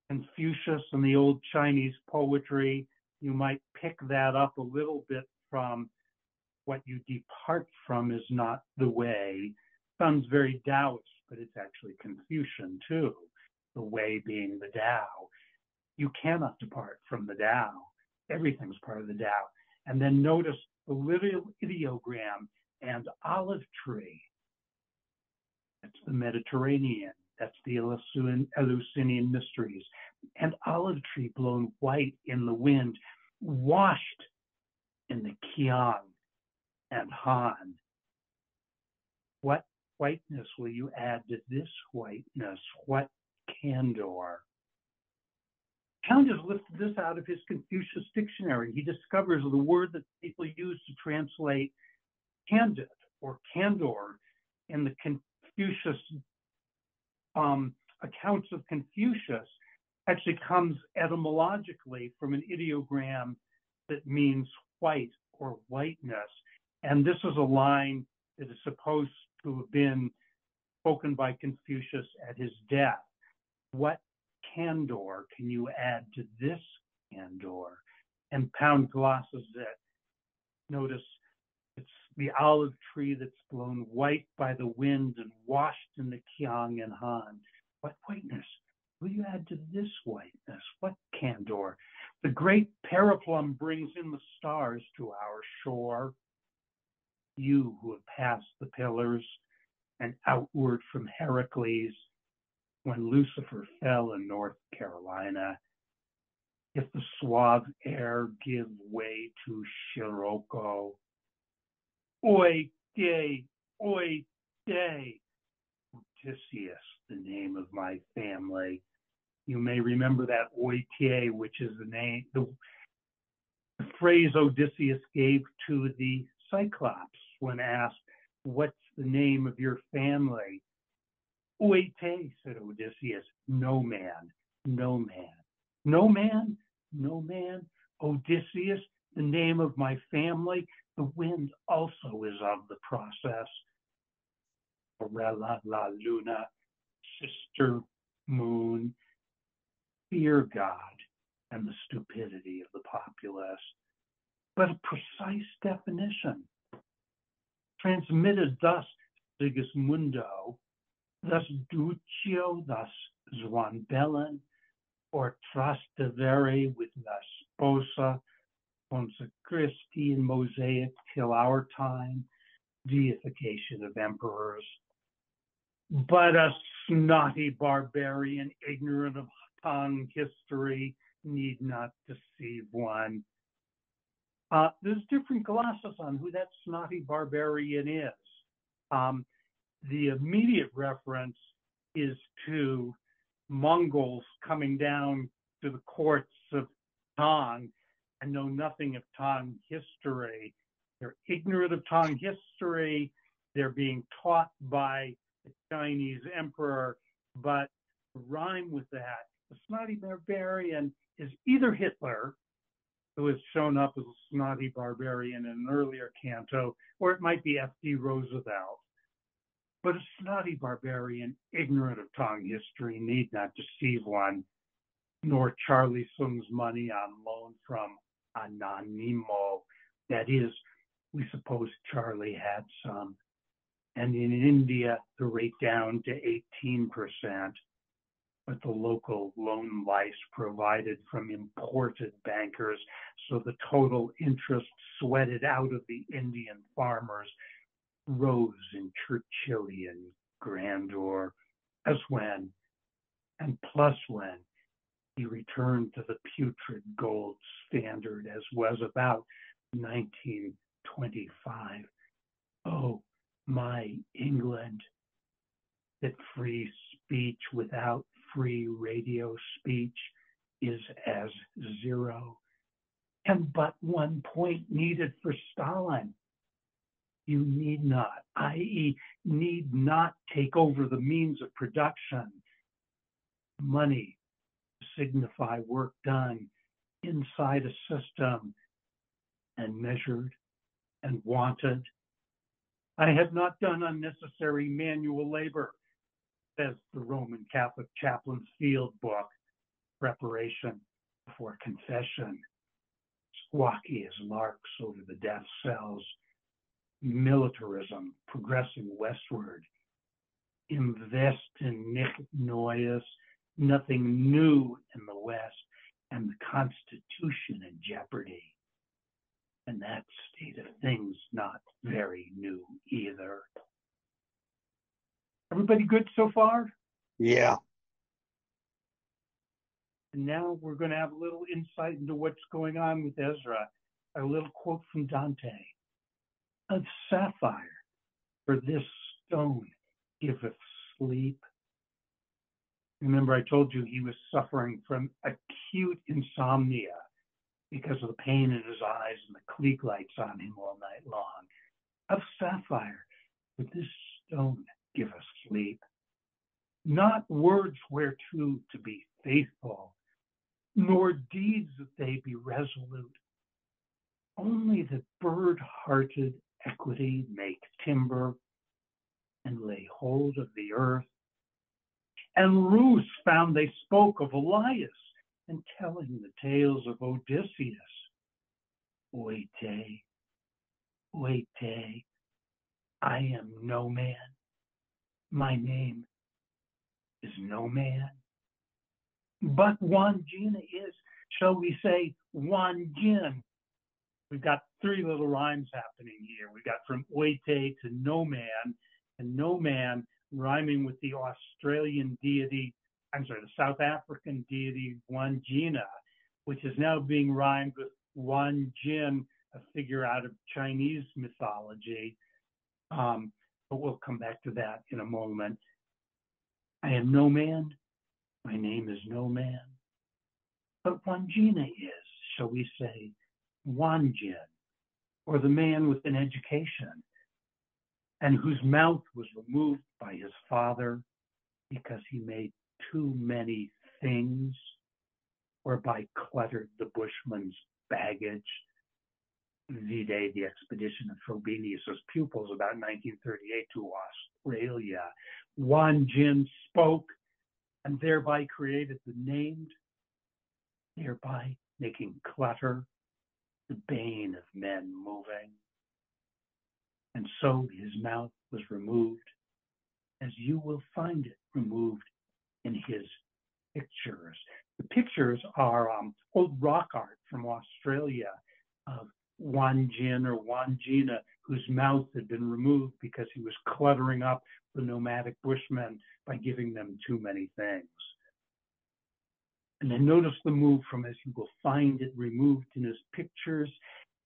Confucius and the old Chinese poetry. You might pick that up a little bit from what you depart from is not the way. Sounds very Taoist, but it's actually Confucian too. The way being the Tao. You cannot depart from the Tao. Everything's part of the Tao. And then notice the little ideogram and olive tree. That's the Mediterranean. That's the Eleusinian mysteries. And olive tree blown white in the wind, washed in the Kiang and Han. What whiteness will you add to this whiteness? What candor? Pound has lifted this out of his Confucius dictionary. He discovers the word that people use to translate candid or candor in the Confucius um, accounts of Confucius actually comes etymologically from an ideogram that means white or whiteness. And this is a line that is supposed to have been spoken by Confucius at his death. What candor can you add to this candor? And Pound glosses it. Notice it's the olive tree that's blown white by the wind and washed in the Kiang and Han. What whiteness will you add to this whiteness? What candor? The great periplum brings in the stars to our shore. You who have passed the pillars and outward from Heracles when Lucifer fell in North Carolina. If the suave air give way to Scirocco, Oi day, oi day. Odysseus, the name of my family. You may remember that oitie, which is the name, the, the phrase Odysseus gave to the Cyclops when asked, What's the name of your family? Oite, said Odysseus, no man, no man. No man, no man. Odysseus, the name of my family. The wind also is of the process. sorella la luna, sister moon, fear God and the stupidity of the populace. But a precise definition, transmitted thus Sigismundo, thus Duccio, thus Bellin, or Trastevere with la sposa, and Mosaic till our time, deification of emperors. But a snotty barbarian, ignorant of Han history, need not deceive one. Uh, there's different glosses on who that snotty barbarian is. Um, the immediate reference is to Mongols coming down to the courts of Tang and know nothing of Tang history. They're ignorant of Tang history. They're being taught by the Chinese emperor, but rhyme with that, the snotty barbarian is either Hitler, who has shown up as a snotty barbarian in an earlier canto, or it might be F.D. Roosevelt. But a snotty barbarian, ignorant of Tang history, need not deceive one, nor Charlie Sung's money on loan from Anonimo. That is, we suppose Charlie had some. And in India, the rate down to 18%, but the local loan lice provided from imported bankers. So the total interest sweated out of the Indian farmers rose in Churchillian grandeur as when, and plus when, he returned to the putrid gold standard as was about 1925. Oh, my England, that free speech without free radio speech is as zero, and but one point needed for Stalin. You need not, i.e., need not take over the means of production, money, signify work done inside a system and measured and wanted. I have not done unnecessary manual labor, says the Roman Catholic chaplain's field book, preparation for confession. Squawky as larks over the death cells, militarism progressing westward. Im Westen nichts Neues, nothing new in the West, and the Constitution in jeopardy. And that state of things not very new either. Everybody good so far? Yeah. And now we're going to have a little insight into what's going on with Ezra. A little quote from Dante of sapphire, for this stone giveth sleep. Remember, I told you he was suffering from acute insomnia because of the pain in his eyes and the klieg lights on him all night long. Of sapphire, for this stone give us sleep. Not words whereto to be faithful, nor deeds that they be resolute. Only the bird hearted equity make timber and lay hold of the earth. And Rouse found they spoke of Elias and telling the tales of Odysseus. Oite, eh? oite, eh? I am no man. My name is no man. But one Wandjina is, shall we say, Wanjin, we've got three little rhymes happening here. We've got from oite to no man, and no man rhyming with the Australian deity, I'm sorry, the South African deity Wanjina, which is now being rhymed with Wanjin, a figure out of Chinese mythology. Um, but we'll come back to that in a moment. I am no man. My name is no man. But Wanjina is, shall we say, Wanjin, or the man with an education, and whose mouth was removed by his father because he made too many things, whereby cluttered the bushman's baggage. Vide the expedition of Frobenius's pupils about 1938 to Australia. Wanjin spoke and thereby created the named, thereby making clutter the bane of men moving. And so his mouth was removed, as you will find it removed in his pictures. The pictures are um, old rock art from Australia of Wanjin or Wanjina, whose mouth had been removed because he was cluttering up the nomadic bushmen by giving them too many things. And then notice the move from as you will find it removed in his pictures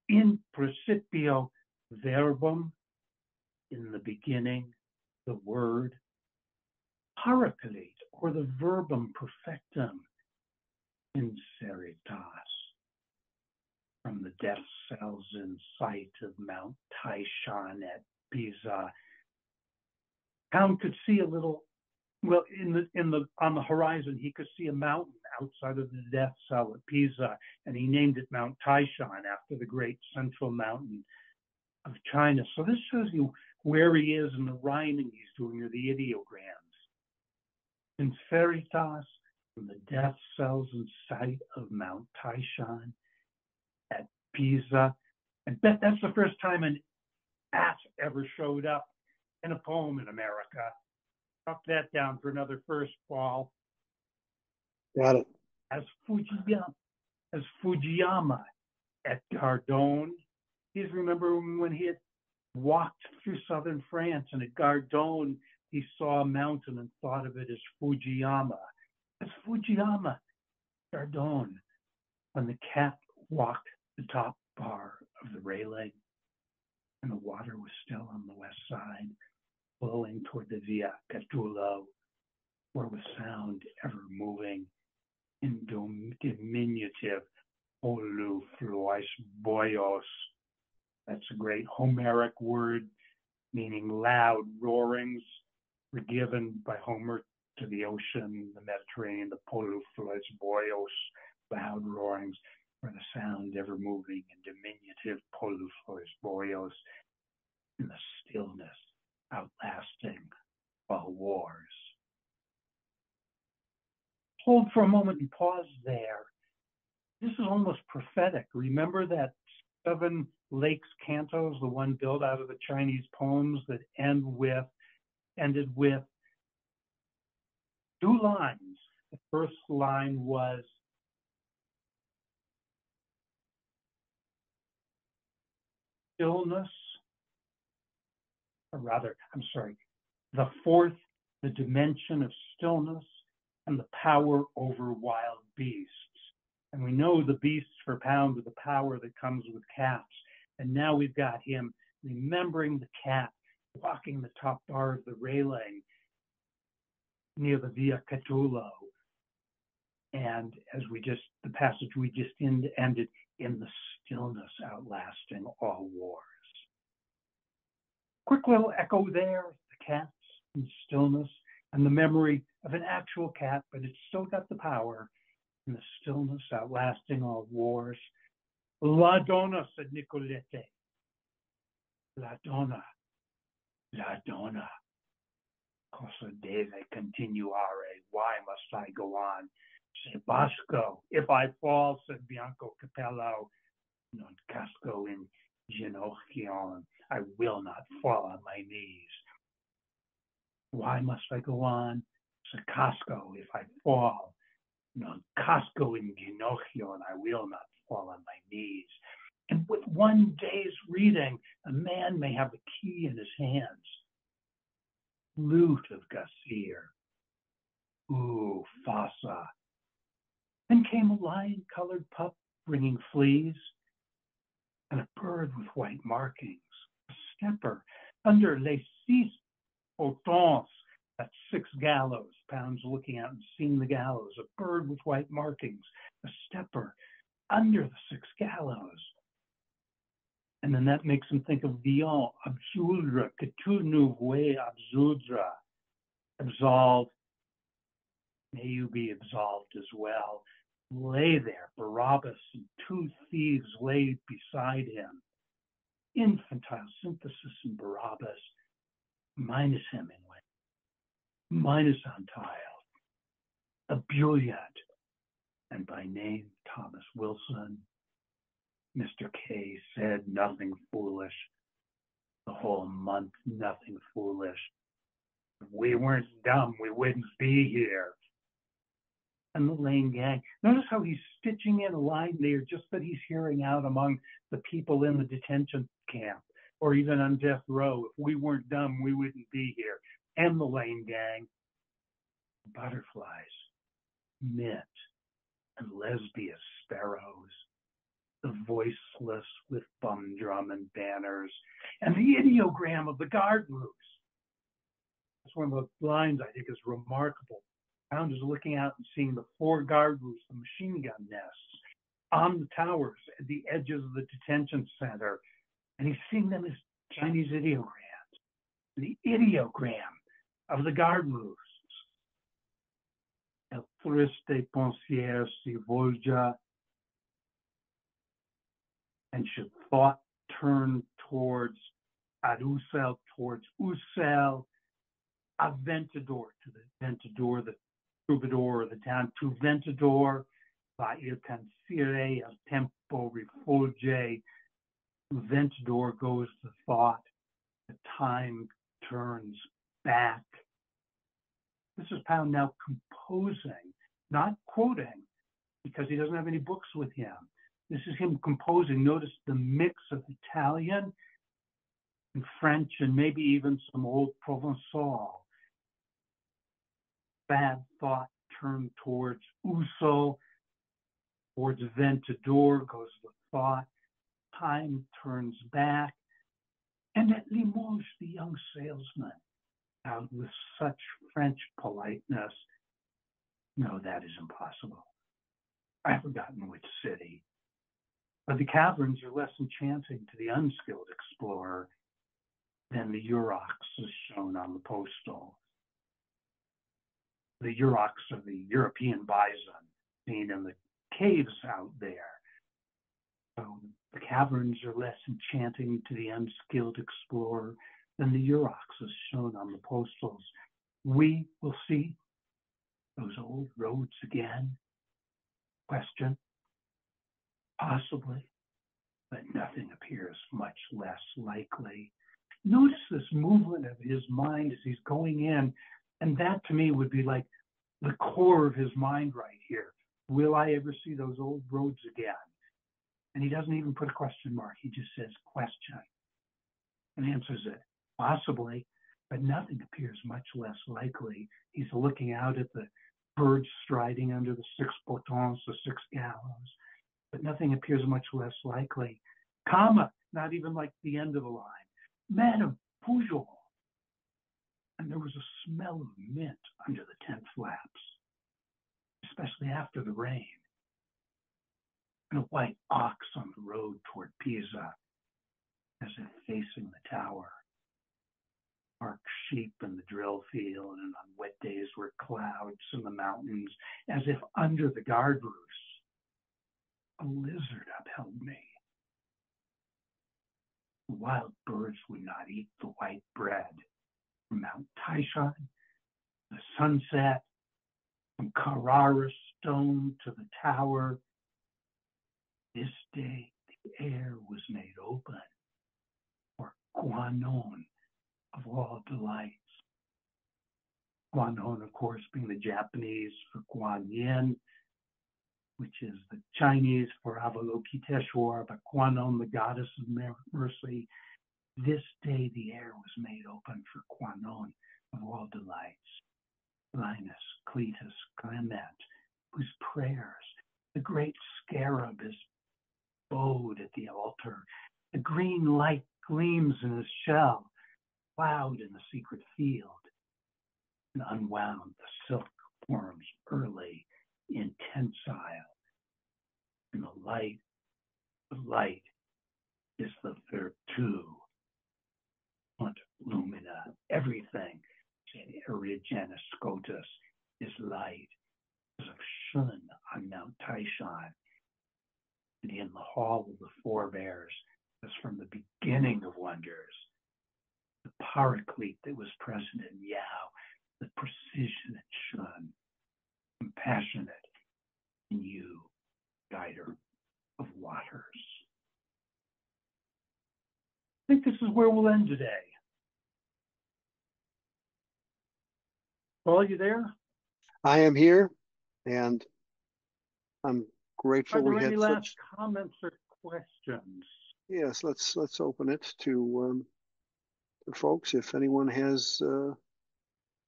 in principio verbum, in the beginning, the word paraclete or the verbum perfectum in seritas from the death cells in sight of Mount Taishan at Pisa. Pound could see a little, well, in the in the on the horizon, he could see a mountain outside of the death cell at Pisa, and he named it Mount Taishan after the great central mountain of China. So this shows you where he is and the rhyming he's doing, or the ideograms. In Veritas, from the death cells in sight of Mount Taishan at Pisa. I bet that's the first time an ass ever showed up in a poem in America. Drop that down for another first fall. Got it. As Fujiyama, as Fujiyama at Gardone. He's remember when he had walked through southern France and at Gardone he saw a mountain and thought of it as Fujiyama. As Fujiyama, Gardone, when the cat walked the top bar of the railing and the water was still on the west side, flowing toward the Via Catulo, where was sound ever moving in diminutive Olu Flois Boyos. That's a great Homeric word meaning loud roarings were given by Homer to the ocean, the Mediterranean, the Polu Flois Boyos, loud roarings were the sound ever moving and diminutive Polu Flois Boyos in the stillness outlasting all wars. Hold for a moment and pause there. This is almost prophetic. Remember that seven lakes cantos, the one built out of the Chinese poems that end with, ended with two lines. The first line was stillness, or rather, I'm sorry, the fourth, the dimension of stillness and the power over wild beasts. And we know the beasts for pound are the power that comes with cats. And now we've got him remembering the cat walking the top bar of the railing near the Via Catullo. And as we just, the passage we just end, ended in the stillness outlasting all wars. Quick little echo there, the cats and stillness and the memory of an actual cat, but it's still got the power in the stillness outlasting all wars. La donna, said Nicolete. La donna, la donna. Cosa deve continuare? Why must I go on? Se Bosco, if I fall, said Bianca Cappello, non casco in ginocchion. I will not fall on my knees. Why must I go on? Casco, if I fall, non casco in ginocchio, and I will not fall on my knees. And with one day's reading, a man may have a key in his hands. Lute of Gassir. Ooh, Fasa. Then came a lion colored pup bringing fleas, and a bird with white markings, a stepper under les six potents, that's six gallows, Pounds looking out and seeing the gallows, a bird with white markings, a stepper under the six gallows. And then that makes him think of Villon, Absudra, que tu nous voix Absudra, absolve. May you be absolved as well. Lay there, Barabbas, and two thieves lay beside him. Infantile synthesis in Barabbas, minus Hemingway, minus Antheil, Ebullient, and by name Thomas Wilson. Mr. K said nothing foolish. The whole month, nothing foolish. If we weren't dumb, we wouldn't be here. And the Lane Gang. Notice how he's stitching in a line there just that he's hearing out among the people in the detention camp or even on death row. If we weren't dumb, we wouldn't be here. And the Lane Gang. Butterflies, mint, and lesbian sparrows the voiceless with bum drum and banners, and the ideogram of the guard moose. That's one of the lines I think is remarkable. Is looking out and seeing the four guard roofs, the machine gun nests on the towers at the edges of the detention center, and he's seeing them as Chinese ideograms. The ideogram of the guard roofs. El triste pensier si volja, and should thought turn towards Adusel, towards Ussel, Aventador, to the Ventadour, the troubadour, of the town, to Ventadour, va il cansire el tempo rifulge, Ventadour goes the thought, the time turns back. This is Pound now composing, not quoting, because he doesn't have any books with him. This is him composing. Notice the mix of Italian and French and maybe even some old Provençal. Bad thought turned towards Uso, towards Ventadour goes the thought. Time turns back. And at Limoges, the young salesman, out with such French politeness, no, that is impossible. I've forgotten which city. But the caverns are less enchanting to the unskilled explorer than the aurochs is shown on the postal. The aurochs are the European bison seen in the caves out there. So the caverns are less enchanting to the unskilled explorer than the aurochs as shown on the postals. We will see those old roads again. Question. Possibly, but nothing appears much less likely. Notice this movement of his mind as he's going in, and that to me would be like the core of his mind right here. Will I ever see those old roads again? And he doesn't even put a question mark. He just says question and answers it. Possibly, but nothing appears much less likely. He's looking out at the birds striding under the six potons, the six gallows, but nothing appears much less likely. Comma, not even like the end of the line. Madam Pujol. And there was a smell of mint under the tent flaps, especially after the rain. And a white ox on the road toward Pisa, as if facing the tower. Dark sheep in the drill field, and on wet days were clouds in the mountains, as if under the guard roofs a lizard upheld me. The wild birds would not eat the white bread from Mount Taishan, the sunset, from Carrara stone to the tower. This day the air was made open for Kwannon of all delights. Kwannon, of course, being the Japanese for Guanyin, which is the Chinese for Avalokiteshvar, but Kwannon, the goddess of mercy. This day the air was made open for Kwannon of all delights. Linus, Cletus, Clement, whose prayers the great scarab is bowed at the altar. The green light gleams in his shell, cloud in the secret field, and unwound the silk worms early in tensile and the light, the light is the virtu. Lumina, everything, Erigenes Scotus, is light, as of Shun on Mount Taishan. And in the hall of the forebears, as from the beginning of wonders, the paraclete that was present in Yao, the precision at Shun, compassionate in Yu, guider of waters. I think this is where we'll end today. Paul, you there? I am here and I'm grateful. Are there we any had last such, comments or questions? yes, let's, let's open it to, um, to folks. If anyone has, uh,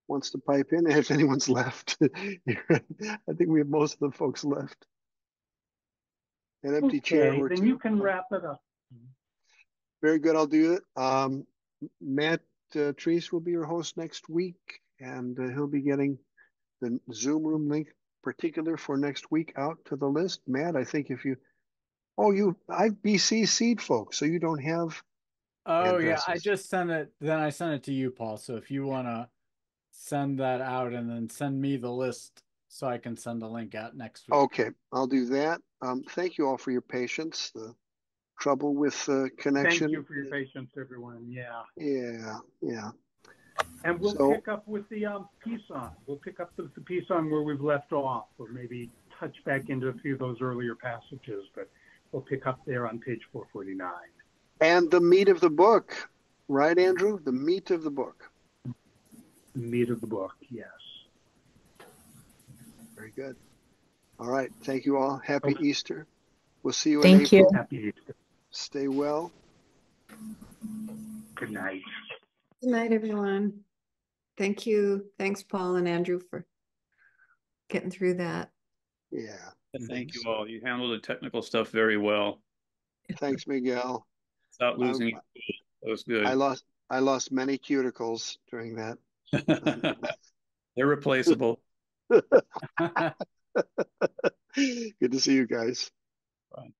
wants to pipe in, <laughs> if anyone's left. <laughs> I think we have most of the folks left. An empty chair Okay, or then two. you can wrap it up. Very good, I'll do it. Um, Matt uh, Treese will be your host next week, and uh, he'll be getting the Zoom room link particular for next week out to the list. Matt, I think if you, oh, you, I BCC'd folks, so you don't have. Oh yeah, I just sent it. Then I sent it to you, Paul. So if you want to send that out and then send me the list so I can send the link out next week. Okay, I'll do that. Um, thank you all for your patience. The trouble with uh, connection. Thank you for your patience, everyone. Yeah. Yeah, yeah. And we'll So- pick up with the um, piece on. We'll pick up the, the piece on where we've left off, or maybe touch back into a few of those earlier passages, but we'll pick up there on page 449. And the meat of the book, right, Andrew? The meat of the book. The meat of the book, yes. Very good. All right. Thank you all. Happy Okay. Easter. We'll see you in Thank April. you. Happy Easter. Stay well. Good night. Good night, everyone. Thank you. Thanks, Paul and Andrew, for getting through that. Yeah. Thank you all. You handled the technical stuff very well. Thanks, Miguel. Without Um, losing it. That was good. I lost I lost many cuticles during that. <laughs> They're replaceable. <laughs> Good to see you guys. Bye.